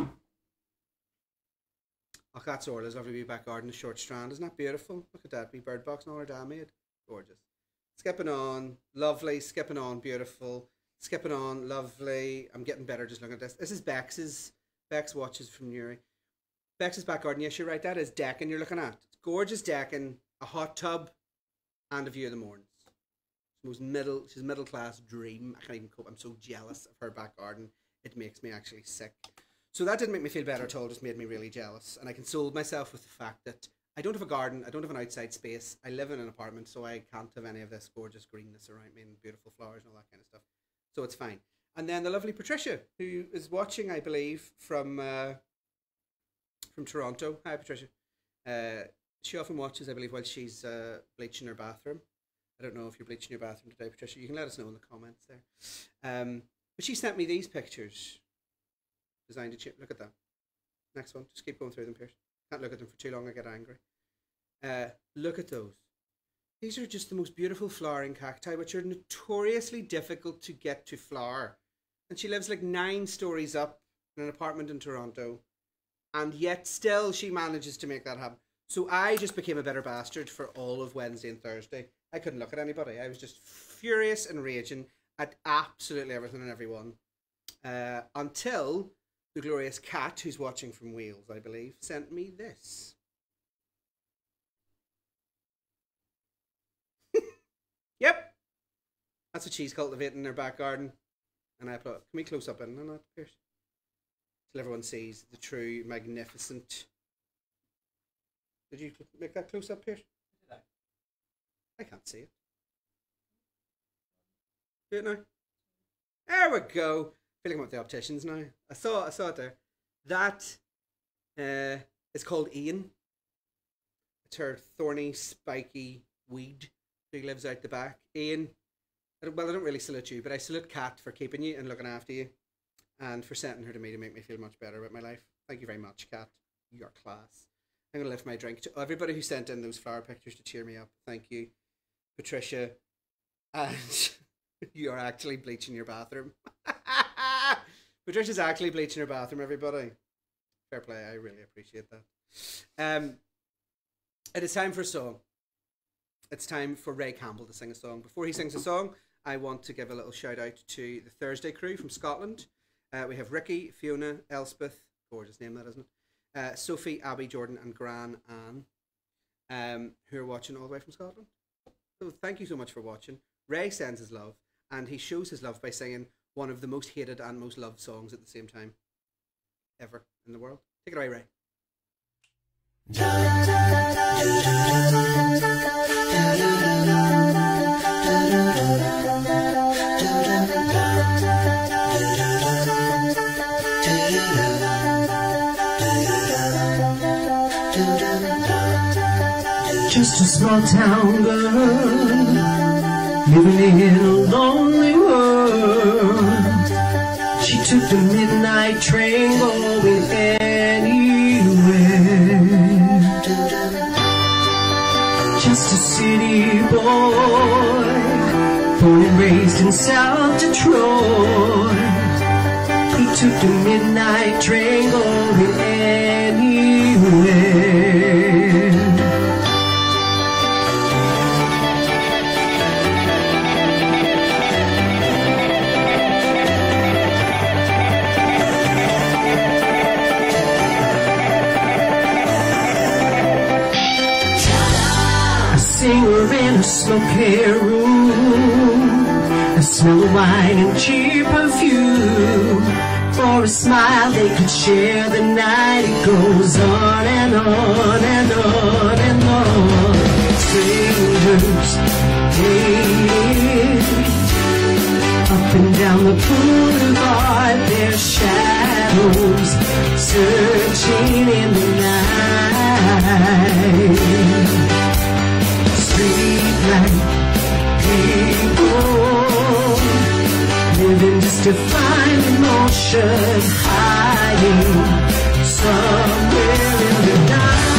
Oh, that's Orla's lovely wee back garden, a short strand. Isn't that beautiful? Look at that wee bird box and all her dad made. Gorgeous. Skipping on, lovely. Skipping on, beautiful. Skipping on, lovely. I'm getting better just looking at this. This is Bex's. Bex watches from Newry. Bex's back garden. Yes, you're right. That is decking you're looking at. It's gorgeous decking, a hot tub, and a view of the Mournes. Most middle, she's middle class dream. I can't even cope. I'm so jealous of her back garden. It makes me actually sick. So that didn't make me feel better at all. Just made me really jealous. And I consoled myself with the fact that I don't have a garden. I don't have an outside space. I live in an apartment, so I can't have any of this gorgeous greenness around me and beautiful flowers and all that kind of stuff. So it's fine. And then the lovely Patricia, who is watching, I believe, from uh, from Toronto. Hi, Patricia. Uh, she often watches, I believe, while she's uh, bleaching her bathroom. I don't know if you're bleaching your bathroom today, Patricia. You can let us know in the comments there. Um, but she sent me these pictures designed to chip. Look at that. Next one. Just keep going through them, Pierce. Can't look at them for too long. I get angry. Uh, look at those. These are just the most beautiful flowering cacti, which are notoriously difficult to get to flower. And she lives like nine stories up in an apartment in Toronto. And yet still she manages to make that happen. So I just became a better bastard for all of Wednesday and Thursday. I couldn't look at anybody. I was just furious and raging at absolutely everything and everyone. Uh, until the glorious Kat, who's watching from Wales, I believe, sent me this. Yep. That's what she's cultivating in her back garden. And I applaud. Can we close up in on that, Pierce? Till everyone sees the true, magnificent. Did you make that close up, Pierce? I can't see it. Do it now. There we go. Feeling like I'm at the opticians now. I saw I saw it there. That uh, is called Ian. It's her thorny, spiky weed who lives out the back. Ian, well, I don't really salute you, but I salute Kat for keeping you and looking after you, and for sending her to me to make me feel much better about my life. Thank you very much, Kat. You're class. I'm gonna lift my drink to everybody who sent in those flower pictures to cheer me up. Thank you, Patricia, and you're actually bleaching your bathroom. Patricia's actually bleaching her bathroom. Everybody, fair play. I really appreciate that. Um, it is time for a song. It's time for Rea Campbell to sing a song. Before he sings a song, I want to give a little shout out to the Thursday crew from Scotland. Uh, we have Ricky, Fiona, Elspeth, gorgeous name that, isn't it? Uh, Sophie, Abby, Jordan, and Gran Anne, um, who are watching all the way from Scotland. So thank you so much for watching. Rea sends his love, and he shows his love by singing one of the most hated and most loved songs at the same time ever in the world. Take it away, Rea. Just a small town girl living in a lonely world. She took the midnight train born and raised in South Detroit. He took the midnight train going anywhere. Singer in a smoky room A smell of wine and cheap perfume. For a smile they could share the night. It goes on and on and on and on. Strangers dating Up and down the boulevard Their shadows Searching in the night. Street light people living just to find emotion hiding somewhere in the night.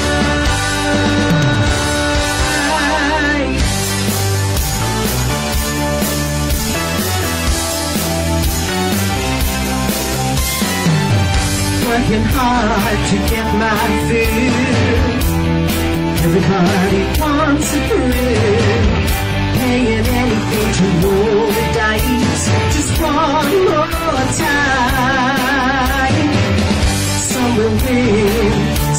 Working hard to get my fill. Everybody wants a thrill, paying anything to roll the dice. Just one more time. Some will win,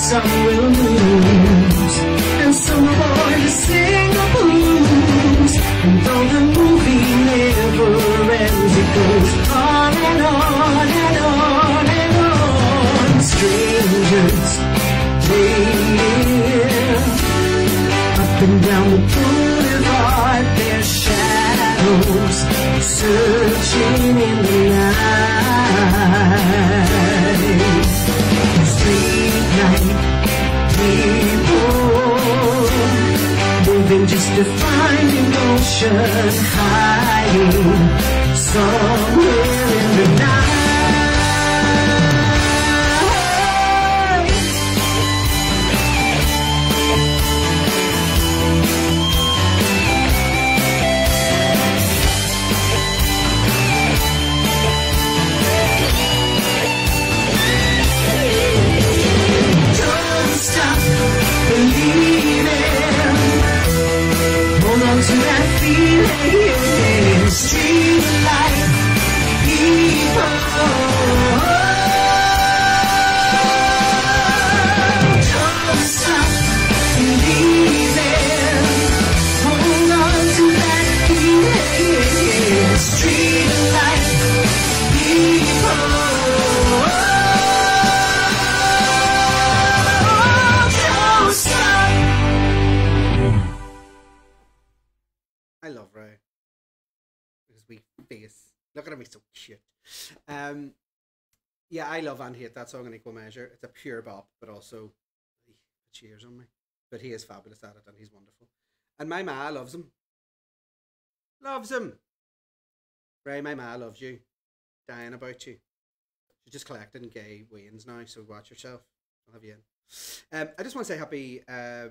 some will lose, and some born to sing the blues. And though the movie never ends, it goes on and on and on and on. Strangers waiting up and down the boulevard, their shadows searching in the night. Street night people living just to find emotion hiding somewhere in the night. Um, yeah, I love and hate that song in equal measure. It's a pure bop, but also cheers on me. But he is fabulous at it, and he's wonderful. And my ma loves him. Loves him. Rea, my ma loves you. Dying about you. She's just collecting gay wins now, so watch yourself. I'll have you in. Um, I just want to say happy uh,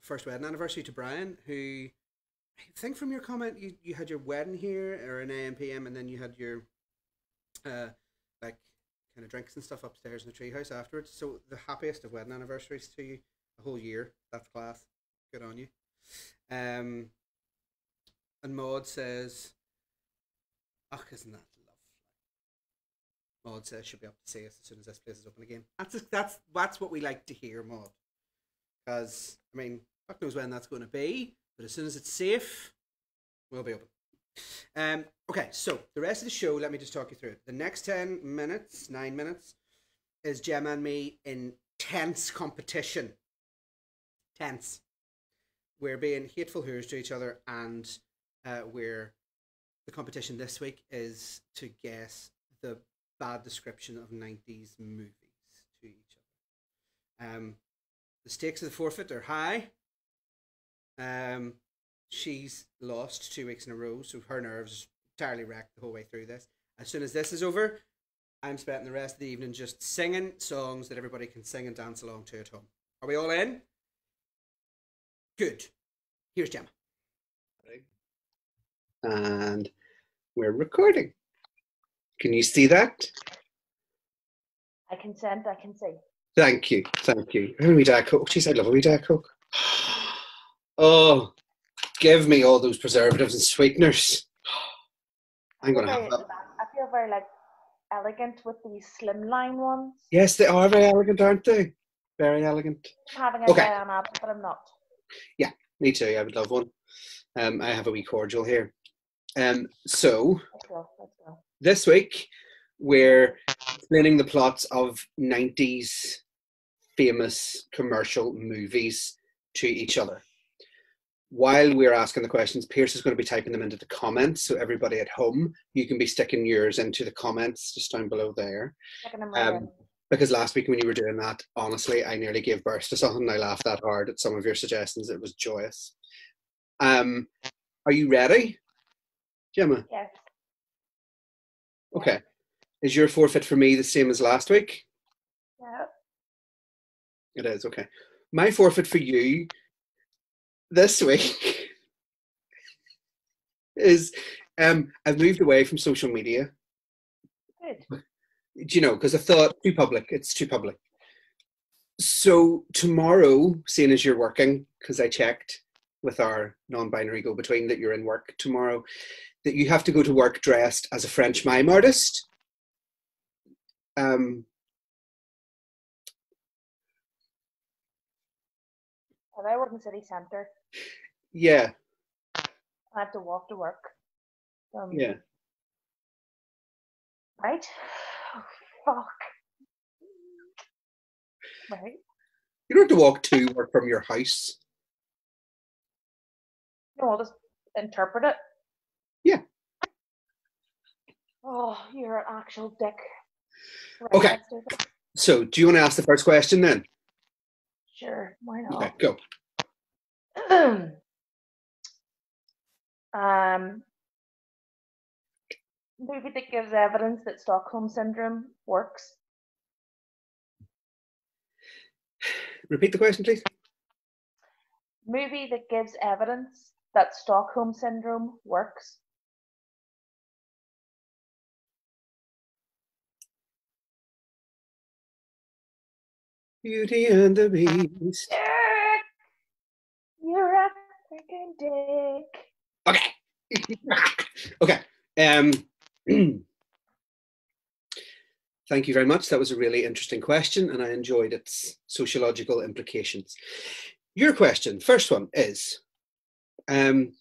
first wedding anniversary to Brian, who I think from your comment you, you had your wedding here or an AM PM and then you had your uh like kind of drinks and stuff upstairs in the treehouse afterwards. So the happiest of wedding anniversaries to you a whole year. That's class. Good on you. Um and Maud says Ach, isn't that lovely? Maud says she'll be up to see us as soon as this place is open again. That's that's that's what we like to hear, Maud. Because I mean, fuck knows when that's going to be, but as soon as it's safe, we'll be open. Um, okay, so the rest of the show, let me just talk you through it. The next ten minutes, nine minutes, is Gemma and me in tense competition. Tense. We're being hateful hoors to each other, and uh, we're the competition this week is to guess the bad description of 90s movies to each other. Um, the stakes of the forfeit are high. Um, she's lost two weeks in a row, so her nerves are entirely wrecked the whole way through this. As soon as this is over, I'm spending the rest of the evening just singing songs that everybody can sing and dance along to at home. Are we all in? Good. Here's Gemma. And we're recording. Can you see that? I can send, I can see. Thank you, thank you. Who we Diet Coke? Jeez, I love a wee Diet Coke. Oh, give me all those preservatives and sweeteners. I'm gonna Very- have that. I feel very like elegant with these slimline ones. Yes, they are very elegant, aren't they? Very elegant. I'm having a Okay. Diana, but I'm not. Yeah, me too. I would love one. Um, I have a wee cordial here. Um, so Let's go, let's go. this week we're explaining the plots of 90s famous commercial movies to each other. While we're asking the questions, Pierce is going to be typing them into the comments. So everybody at home, you can be sticking yours into the comments just down below there. Checking them right Um. Because last week when you were doing that, honestly, I nearly gave birth to something. I laughed that hard at some of your suggestions. It was joyous. Um, are you ready, Gemma? Yes. Okay. Is your forfeit for me the same as last week? Yeah. It is, okay. My forfeit for you this week is um I've moved away from social media. Good. Do you know, because I thought too public, it's too public. So tomorrow, seeing as you're working, because I checked with our non-binary go-between that you're in work tomorrow, that you have to go to work dressed as a French mime artist. Um, And I work in city centre. yeah, I have to walk to work. Um, yeah. Right? Oh, fuck. Right. You don't have to walk to work from your house. No, I'll just interpret it. Yeah. Oh, you're an actual dick. Right, Okay. let's do this. So, do you want to ask the first question then? Sure, why not? Okay, go. um, movie that gives evidence that Stockholm syndrome works. Repeat the question, please. Movie that gives evidence that Stockholm syndrome works. Beauty and the Beast. Dick! You're a freaking dick. Okay. okay. Um, thank you very much. That was a really interesting question, and I enjoyed its sociological implications. Your question, first one, is um,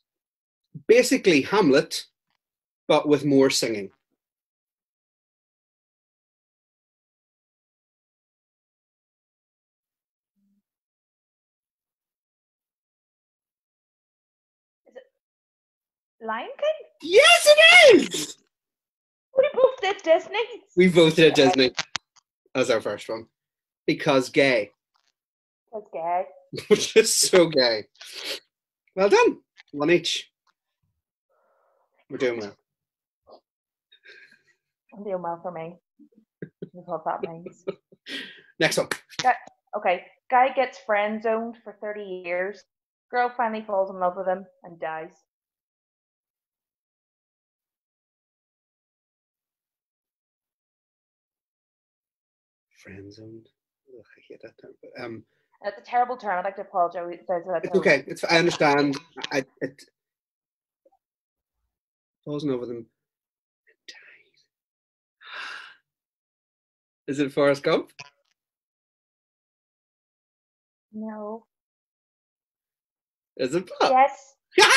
basically Hamlet, but with more singing. Lion King? Yes, it is. We both did Disney. We voted at Disney as our first one because gay, That's gay. which is so gay. Well done. One each. We're doing well. I'm doing well for me. That's what that means. Next one. Okay, guy gets friend zoned for 30 years. Girl finally falls in love with him and dies. Friend zoned. Ugh, I hate that term. But, um, It's a terrible term. I'd like to apologize. for that it's term. okay. It's I understand. I it falls over them. Is it Forrest Gump? No. Is it Bob? Yes.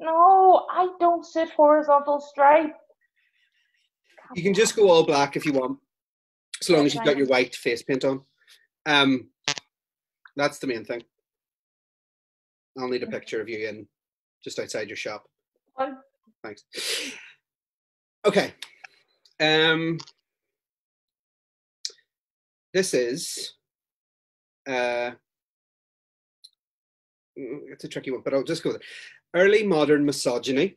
no, I don't sit horizontal stripe. You can just go all black if you want, as long as you've got your white face paint on. Um, that's the main thing. I'll need a picture of you in just outside your shop. Fine. Thanks. Okay. Um, this is. Uh, mm, it's a tricky one, but I'll just go with it. Early modern misogyny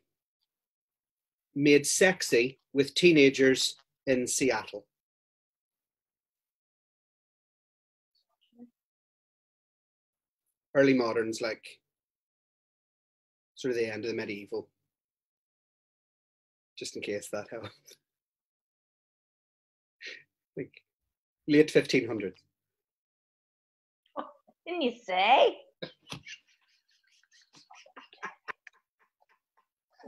made sexy with teenagers in Seattle. Early moderns, like sort of the end of the medieval. Just in case that helps. Like late 1500s. Didn't you say?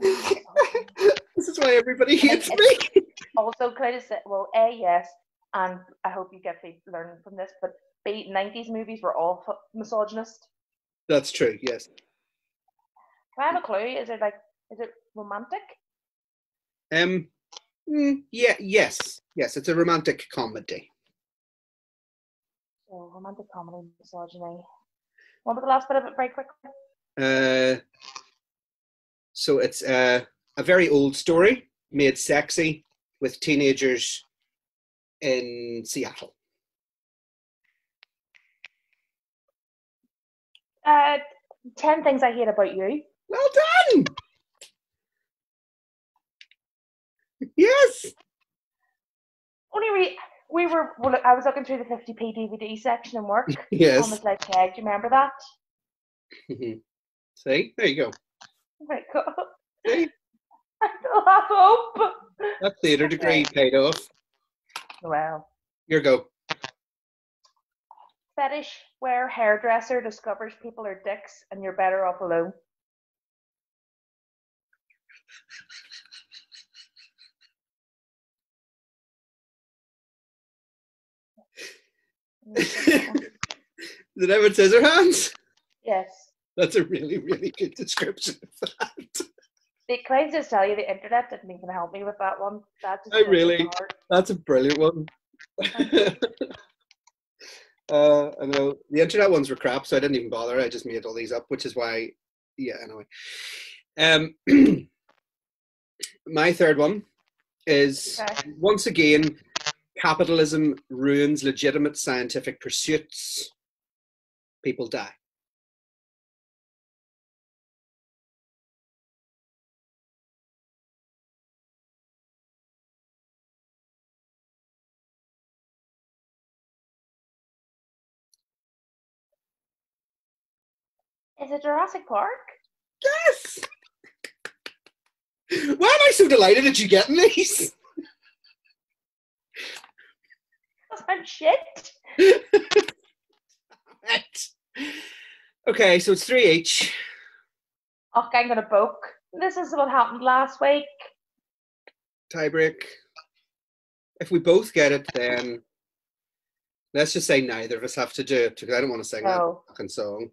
this is why everybody hates me. also, could I just say, well, A, yes, and I hope you get to learn from this, but B, 90s movies were all misogynist. That's true, yes. Can I have a clue? Is it like, is it romantic? Um, mm, yeah, yes, yes, it's a romantic comedy. So, romantic comedy, misogyny. What was the last bit of it, very quickly? Uh, so it's uh, a very old story made sexy with teenagers in Seattle. Uh, 10 Things I Hate About You. Well done. Yes. Only re- we were, well, I was looking through the 50p DVD section in work. Yes. Almost like Keg, do you remember that? See, there you go. Oh my god. See, I still have hope. that theatre degree paid off. Well, Your go. fetish where hairdresser discovers people are dicks and you're better off alone. Did Edward Scissorhands? yes. That's a really, really good description of that. The, can I just tell you, the internet didn't even help me with that one. That just Oh, really? heart. That's a brilliant one. uh, I know the internet ones were crap, so I didn't even bother. I just made all these up, which is why, yeah. Anyway, um, my third one is Okay. once again capitalism ruins legitimate scientific pursuits. People die. Is it Jurassic Park? Yes. Why am I so delighted that you getting these? I'm shit. Okay, so it's three each. Oh, I'm gonna book. This is what happened last week. Tiebreak. If we both get it, then let's just say neither of us have to do it because I don't want to sing No. that fucking song.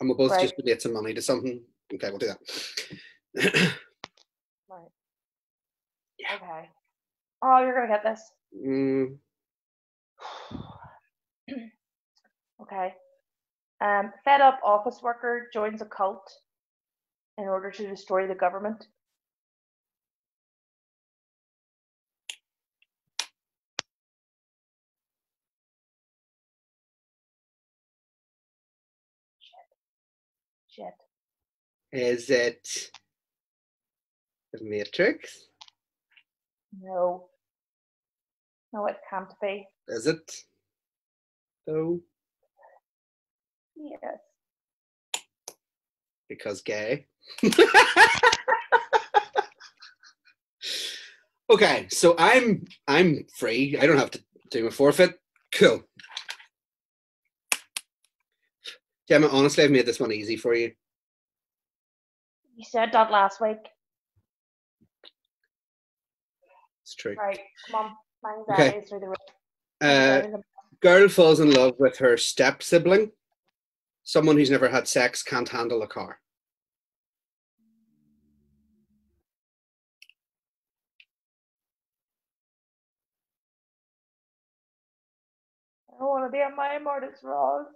And we'll both Right. just donate some money to something. Okay, we'll do that. Right. Okay. Oh, you're gonna get this. Mm, Okay. Um, fed up office worker joins a cult in order to destroy the government. Shit. Is it the Matrix? No. No, it can't be. Is it? Though, Yes. because gay. okay, so I'm I'm free. I don't have to do a forfeit. Cool. Gemma, honestly, I've made this one easy for you. You said that last week. It's true. Right, come on. My Okay. anxiety is through the roof. Uh, girl falls in love with her step sibling. Someone who's never had sex can't handle a car. I don't want to be on my Mortis Ross.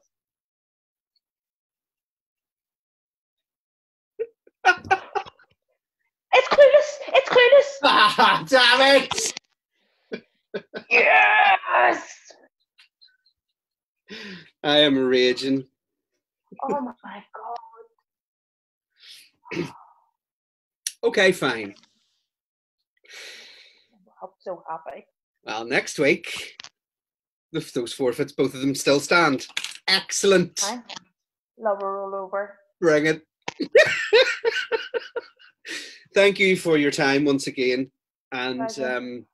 It's Clueless! It's Clueless! Damn it! Yes! I am raging. Oh my god. Okay, fine. I'm so happy. Well, next week, if those forfeits, both of them still stand. Excellent. Love a roll over. Bring it. Thank you for your time once again. And um,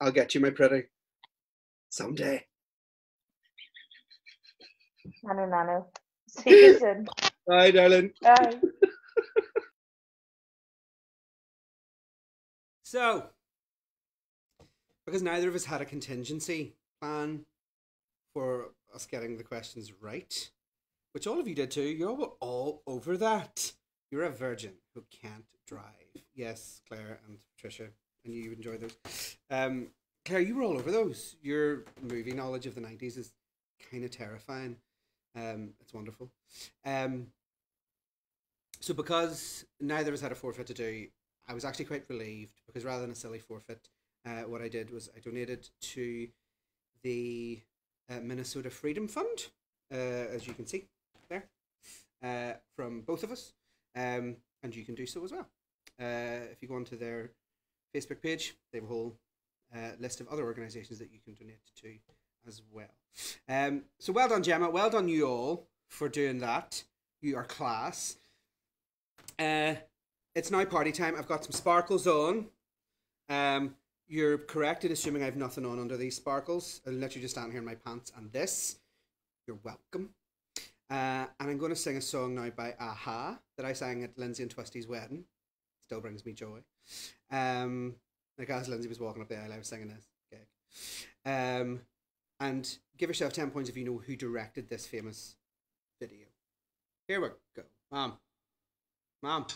I'll get you, my pretty, someday. Nano nano. See you soon. Bye, darling. Bye. So, because neither of us had a contingency plan for us getting the questions right, which all of you did too, you're all, all over that. You're a virgin who can't drive. Yes, Claire and Patricia, and you enjoy those. Um, Claire, you were all over those. Your movie knowledge of the 90s is kind of terrifying. Um, it's wonderful. Um, so, because neither of us had a forfeit to do, I was actually quite relieved because rather than a silly forfeit, uh, what I did was I donated to the uh, Minnesota Freedom Fund, uh, as you can see there, uh, from both of us, um, and you can do so as well. Uh, if you go onto their Facebook page, they have a whole uh, list of other organisations that you can donate to as well. Um, so well done, Gemma. Well done, you all, for doing that. You are class. Uh, it's now party time. I've got some sparkles on. Um, you're correct in assuming I have nothing on under these sparkles. I'll let you just stand here in my pants and this. You're welcome. Uh, and I'm going to sing a song now by Aha that I sang at Lindsay and Twisty's wedding. Still brings me joy. Um, like as Lindsay was walking up the aisle, I was singing this gig. Um, and give yourself 10 points if you know who directed this famous video. Here we go. Mom. Mom.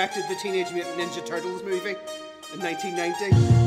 Directed the Teenage Mutant Ninja Turtles movie. in 1990.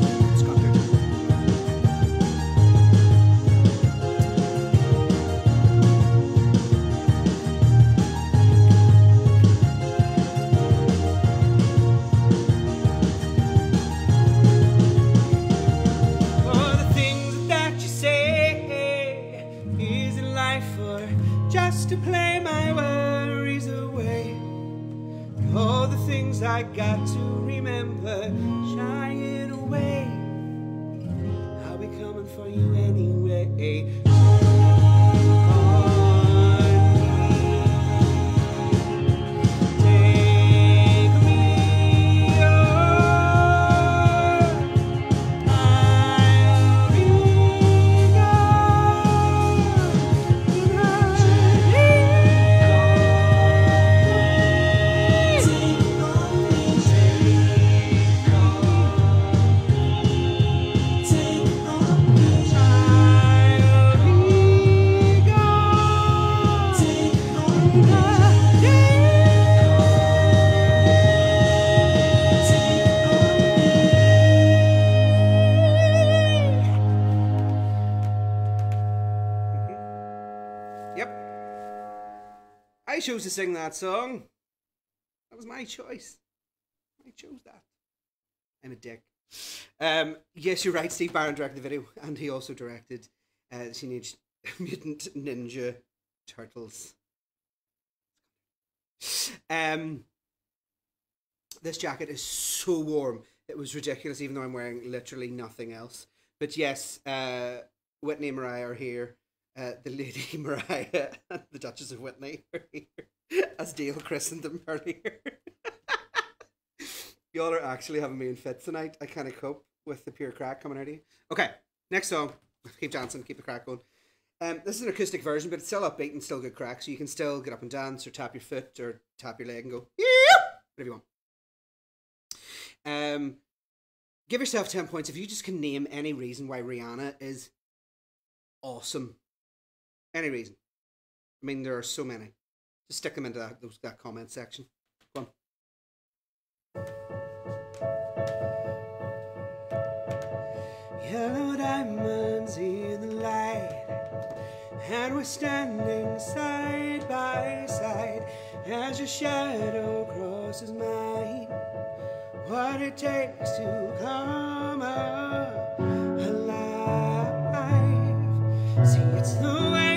Chose to sing that song. That was my choice. I chose that. I'm a dick. Um, yes, you're right. Steve Barron directed the video, and he also directed uh, Teenage Mutant Ninja Turtles. Um, this jacket is so warm. It was ridiculous, even though I'm wearing literally nothing else. But yes, uh, Whitney and Mariah are here. Uh, the lady Mariah and the Duchess of Whitney as Dale christened them earlier. Y'all are actually having me in fits tonight. I can't cope with the pure crack coming out of you. Okay, next song. Keep dancing, keep the crack going. Um, this is an acoustic version, but it's still upbeat and still good crack, so you can still get up and dance or tap your foot or tap your leg and go, whatever you want. Um, give yourself 10 points if you just can name any reason why Rihanna is awesome. Any reason. I mean, there are so many. Just stick them into that, those, that comment section. Go on. Yellow diamonds in the light, and we're standing side by side as your shadow crosses mine. What it takes to come alive. See, it's the way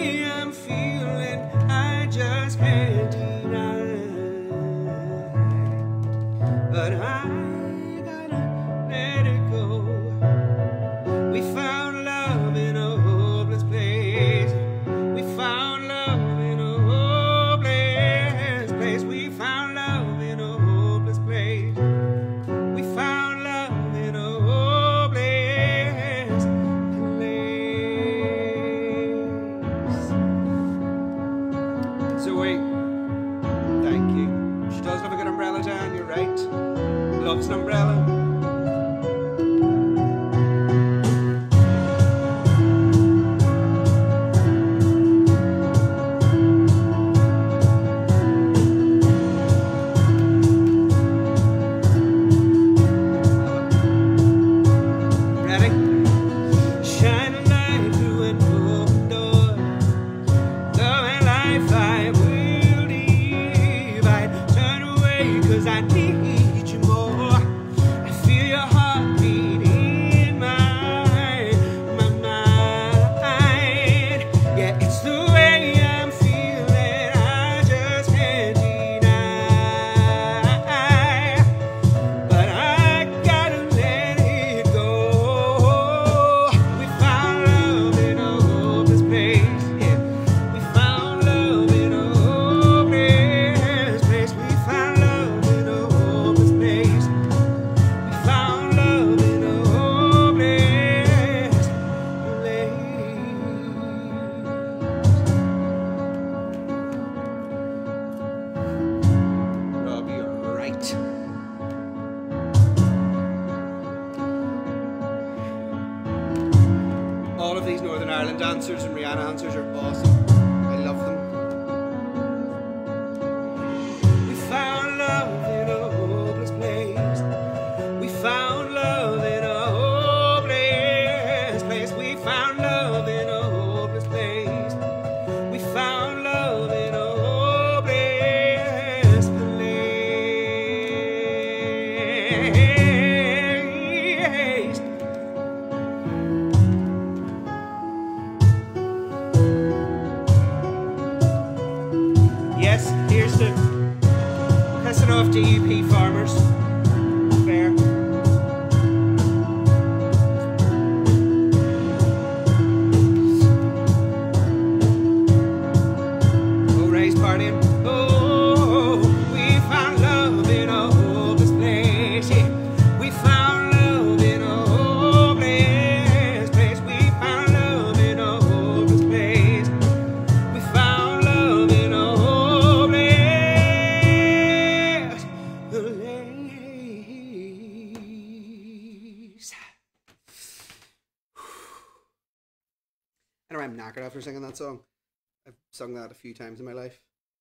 sung that a few times in my life.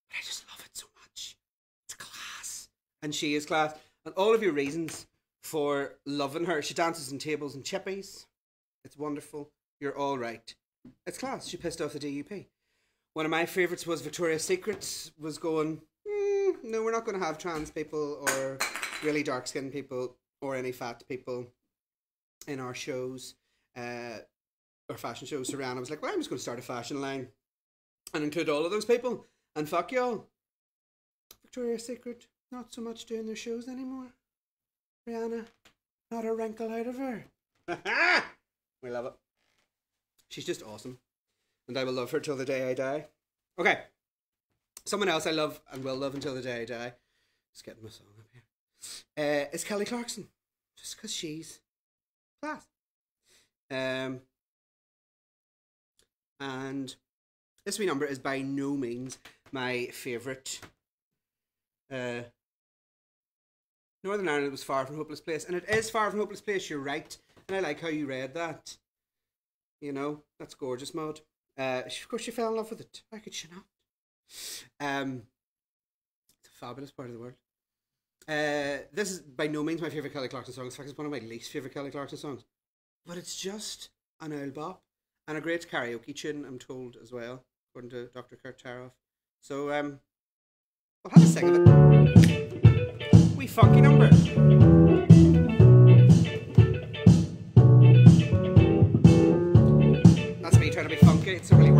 But I just love it so much. It's class. And she is class. And all of your reasons for loving her. She dances on tables and chippies. It's wonderful. You're all right. It's class. She pissed off the DUP. One of my favourites was Victoria's Secret was going, "Mm, no, we're not going to have trans people or really dark skinned people or any fat people in our shows, uh, or fashion shows. So Rihanna was like, well, I'm just going to start a fashion line and include all of those people. And fuck y'all. Victoria's Secret, not so much doing their shows anymore. Rihanna, not a wrinkle out of her. we love it. She's just awesome. And I will love her till the day I die. Okay. Someone else I love and will love until the day I die. Just getting my song up here. Uh, is Kelly Clarkson. Just because she's class. Um, and this wee number is by no means my favourite. Uh, Northern Ireland was far from hopeless place, and it is far from hopeless place. You're right, and I like how you read that. You know, that's gorgeous, Maud. Uh, of course, she fell in love with it. How could she not? Um, it's a fabulous part of the world. Uh, this is by no means my favorite Kelly Clarkson song. In fact, it's one of my least favorite Kelly Clarkson songs. But it's just an old bop and a great karaoke tune. I'm told as well, according to Dr. Kurt Taroff. So um, we'll have a sing of it. Wee funky number. That's me trying to be funky. It's not really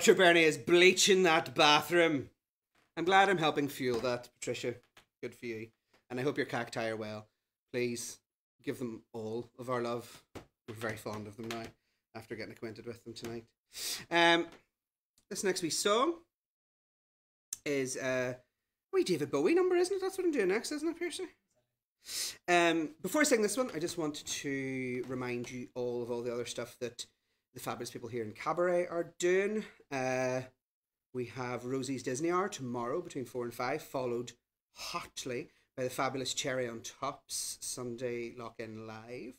Dr. Bernie is bleaching that bathroom. I'm glad I'm helping fuel that, Patricia. Good for you. And I hope your cacti are well. Please give them all of our love. We're very fond of them now after getting acquainted with them tonight. Um, this next week's song is uh, wee David Bowie number, isn't it? That's what I'm doing next, isn't it, Piercy? Um, before I sing this one, I just want to remind you all of all the other stuff that the fabulous people here in Cabaret are doing. Uh, we have Rosie's Disney Hour tomorrow between 4 and 5, followed hotly by the fabulous Cherry on Tops Sunday Lock In Live.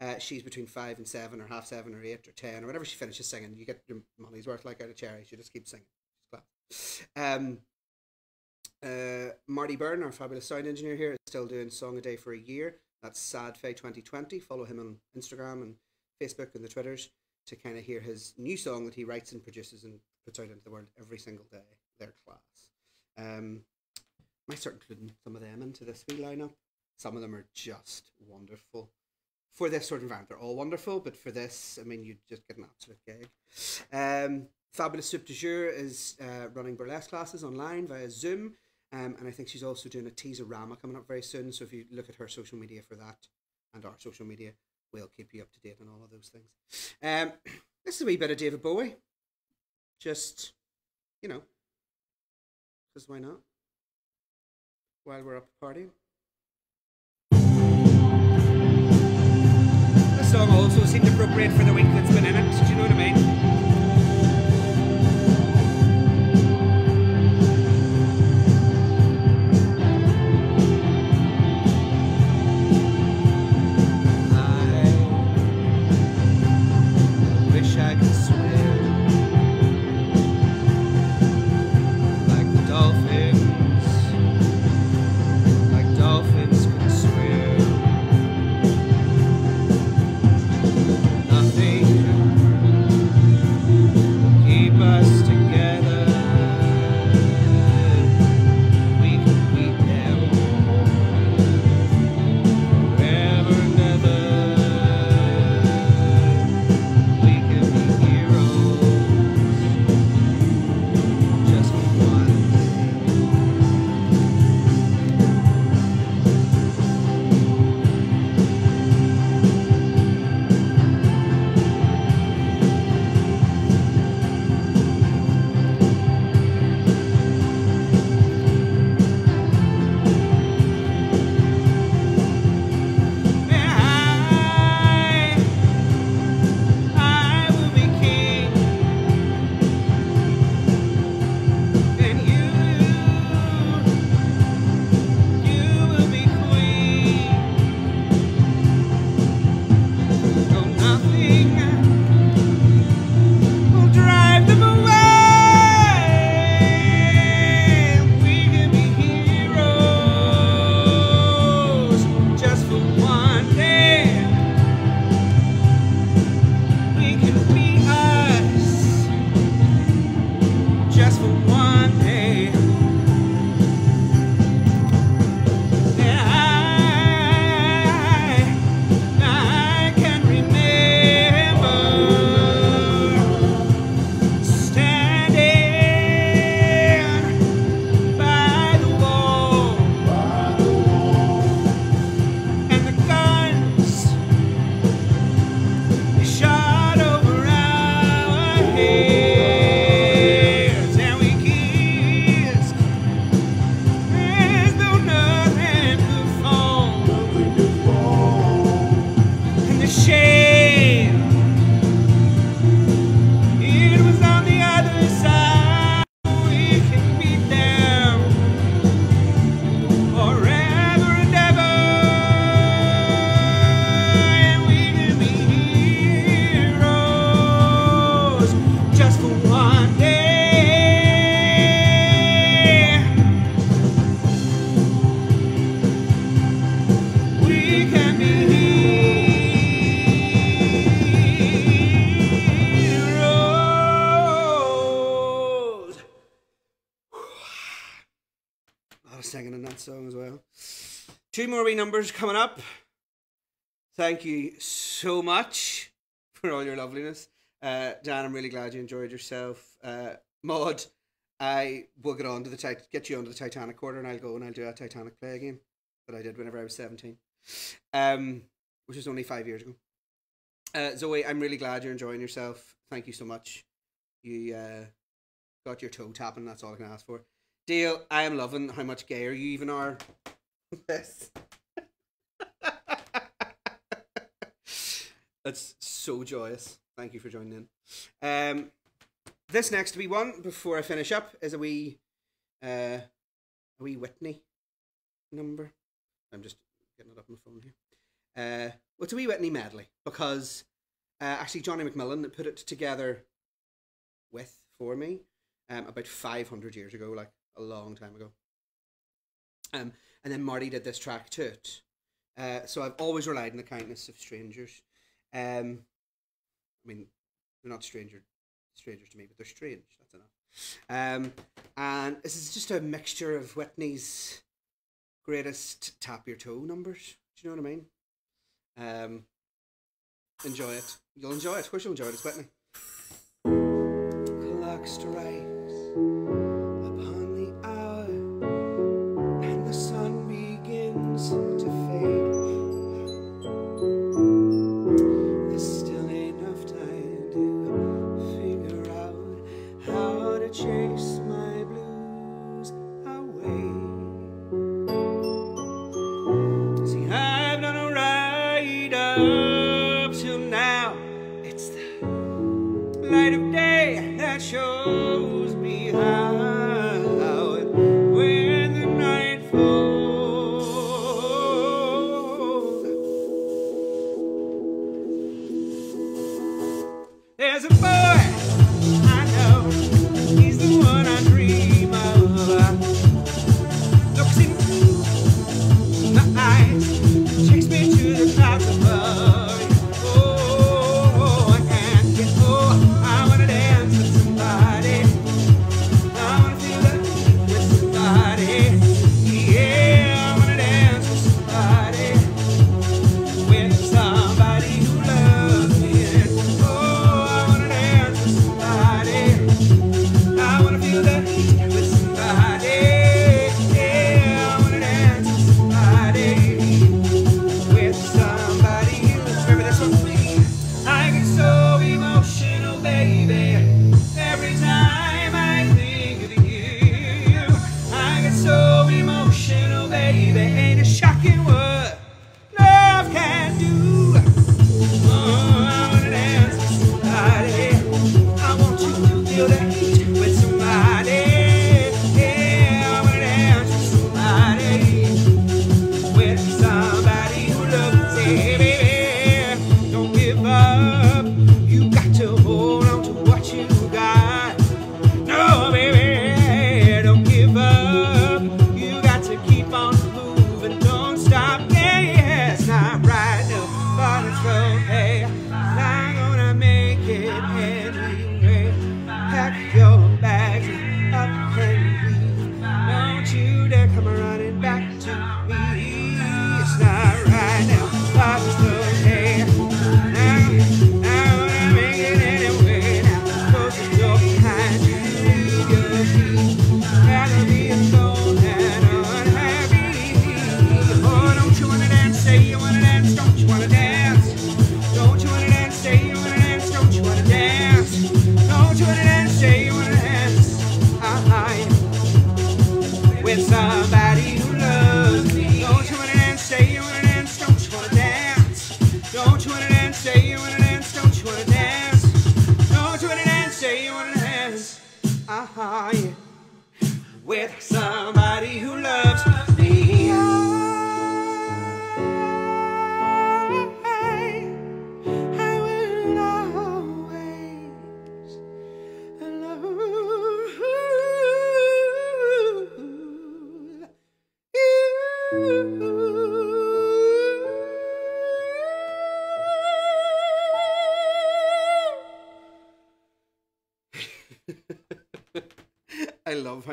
Uh, she's between 5 and 7, or half 7, or 8, or 10, or whatever she finishes singing. You get your money's worth like out of Cherry. She just keeps singing. She's class. Um, uh, Marty Byrne, our fabulous sound engineer here, is still doing Song a Day for a year. That's Sadfay 2020. Follow him on Instagram and Facebook and the Twitters to kind of hear his new song that he writes and produces and puts out into the world every single day. They're class. Um, might start including some of them into this wee lineup. Some of them are just wonderful. For this sort of environment, they're all wonderful, but for this, I mean, you just get an absolute gig. Um, Fabulous Soup de Jour is uh, running burlesque classes online via Zoom. Um, and I think she's also doing a teaser rama coming up very soon. So if you look at her social media for that and our social media, we'll keep you up to date on all of those things. Um, this is a wee bit of David Bowie. Just, you know, because why not? While we're up partying. This song also seemed appropriate for the week that's been in it. Do you know what I mean? Two more wee numbers coming up. thank you so much for all your loveliness. Uh, Dan, I'm really glad you enjoyed yourself. Uh, Maud, I will get on to the tit- get you onto the Titanic quarter, and I'll go and I'll do a Titanic play again that I did whenever I was seventeen, um, which was only five years ago. Uh, Zoe, I'm really glad you're enjoying yourself. Thank you so much. You uh, got your toe tapping. That's all I can ask for. Dale, I am loving how much gayer you even are. Yes. That's so joyous. Thank you for joining in. Um, this next wee one before I finish up is a wee, uh, a wee Whitney number. I'm just getting it up on the phone here. Uh, it's a wee Whitney medley because uh, actually Jonny McMillen put it together with for me um, about 500 years ago, like a long time ago. Um, and then Marty did this track to it. Uh, so I've always relied on the kindness of strangers. Um, I mean, they're not stranger strangers to me, but they're strange. That's enough. Um, and this is just a mixture of Whitney's greatest tap your toe numbers. Do you know what I mean? Um, enjoy it. You'll enjoy it. Of course, you'll enjoy it. It's Whitney. Clock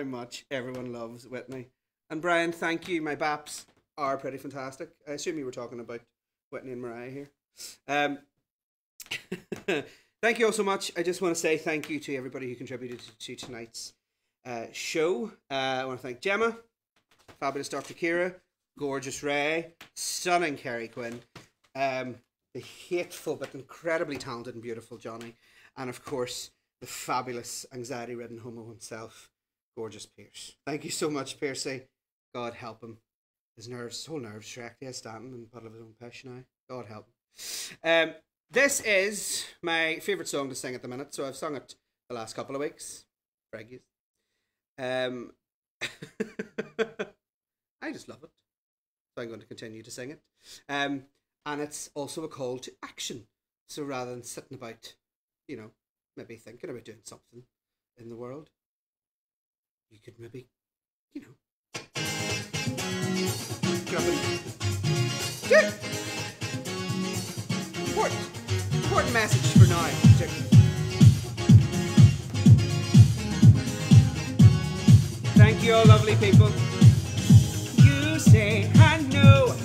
much everyone loves Whitney. And Brian, thank you. My baps are pretty fantastic. I assume you were talking about Whitney and Mariah here. Um, thank you all so much. I just want to say thank you to everybody who contributed to, to tonight's uh, show. Uh, I want to thank Gemma, fabulous Dr. Ciara, gorgeous Rea, stunning Kerri Quinn, um, the hateful but incredibly talented and beautiful Jonny, and of course the fabulous anxiety-ridden homo himself, gorgeous Pierce. Thank you so much, Piercy. God help him. His nerves, his whole nerves Shrek he is standing in the of his own piss now. God help him. Um, this is my favourite song to sing at the minute, so I've sung it the last couple of weeks. Freggies. Um, I just love it. So I'm going to continue to sing it. Um, and it's also a call to action. So rather than sitting about, you know, maybe thinking about doing something in the world, you could maybe, you know, up and do. Important, important message for now. particularly. Thank you, all lovely people. You say, I know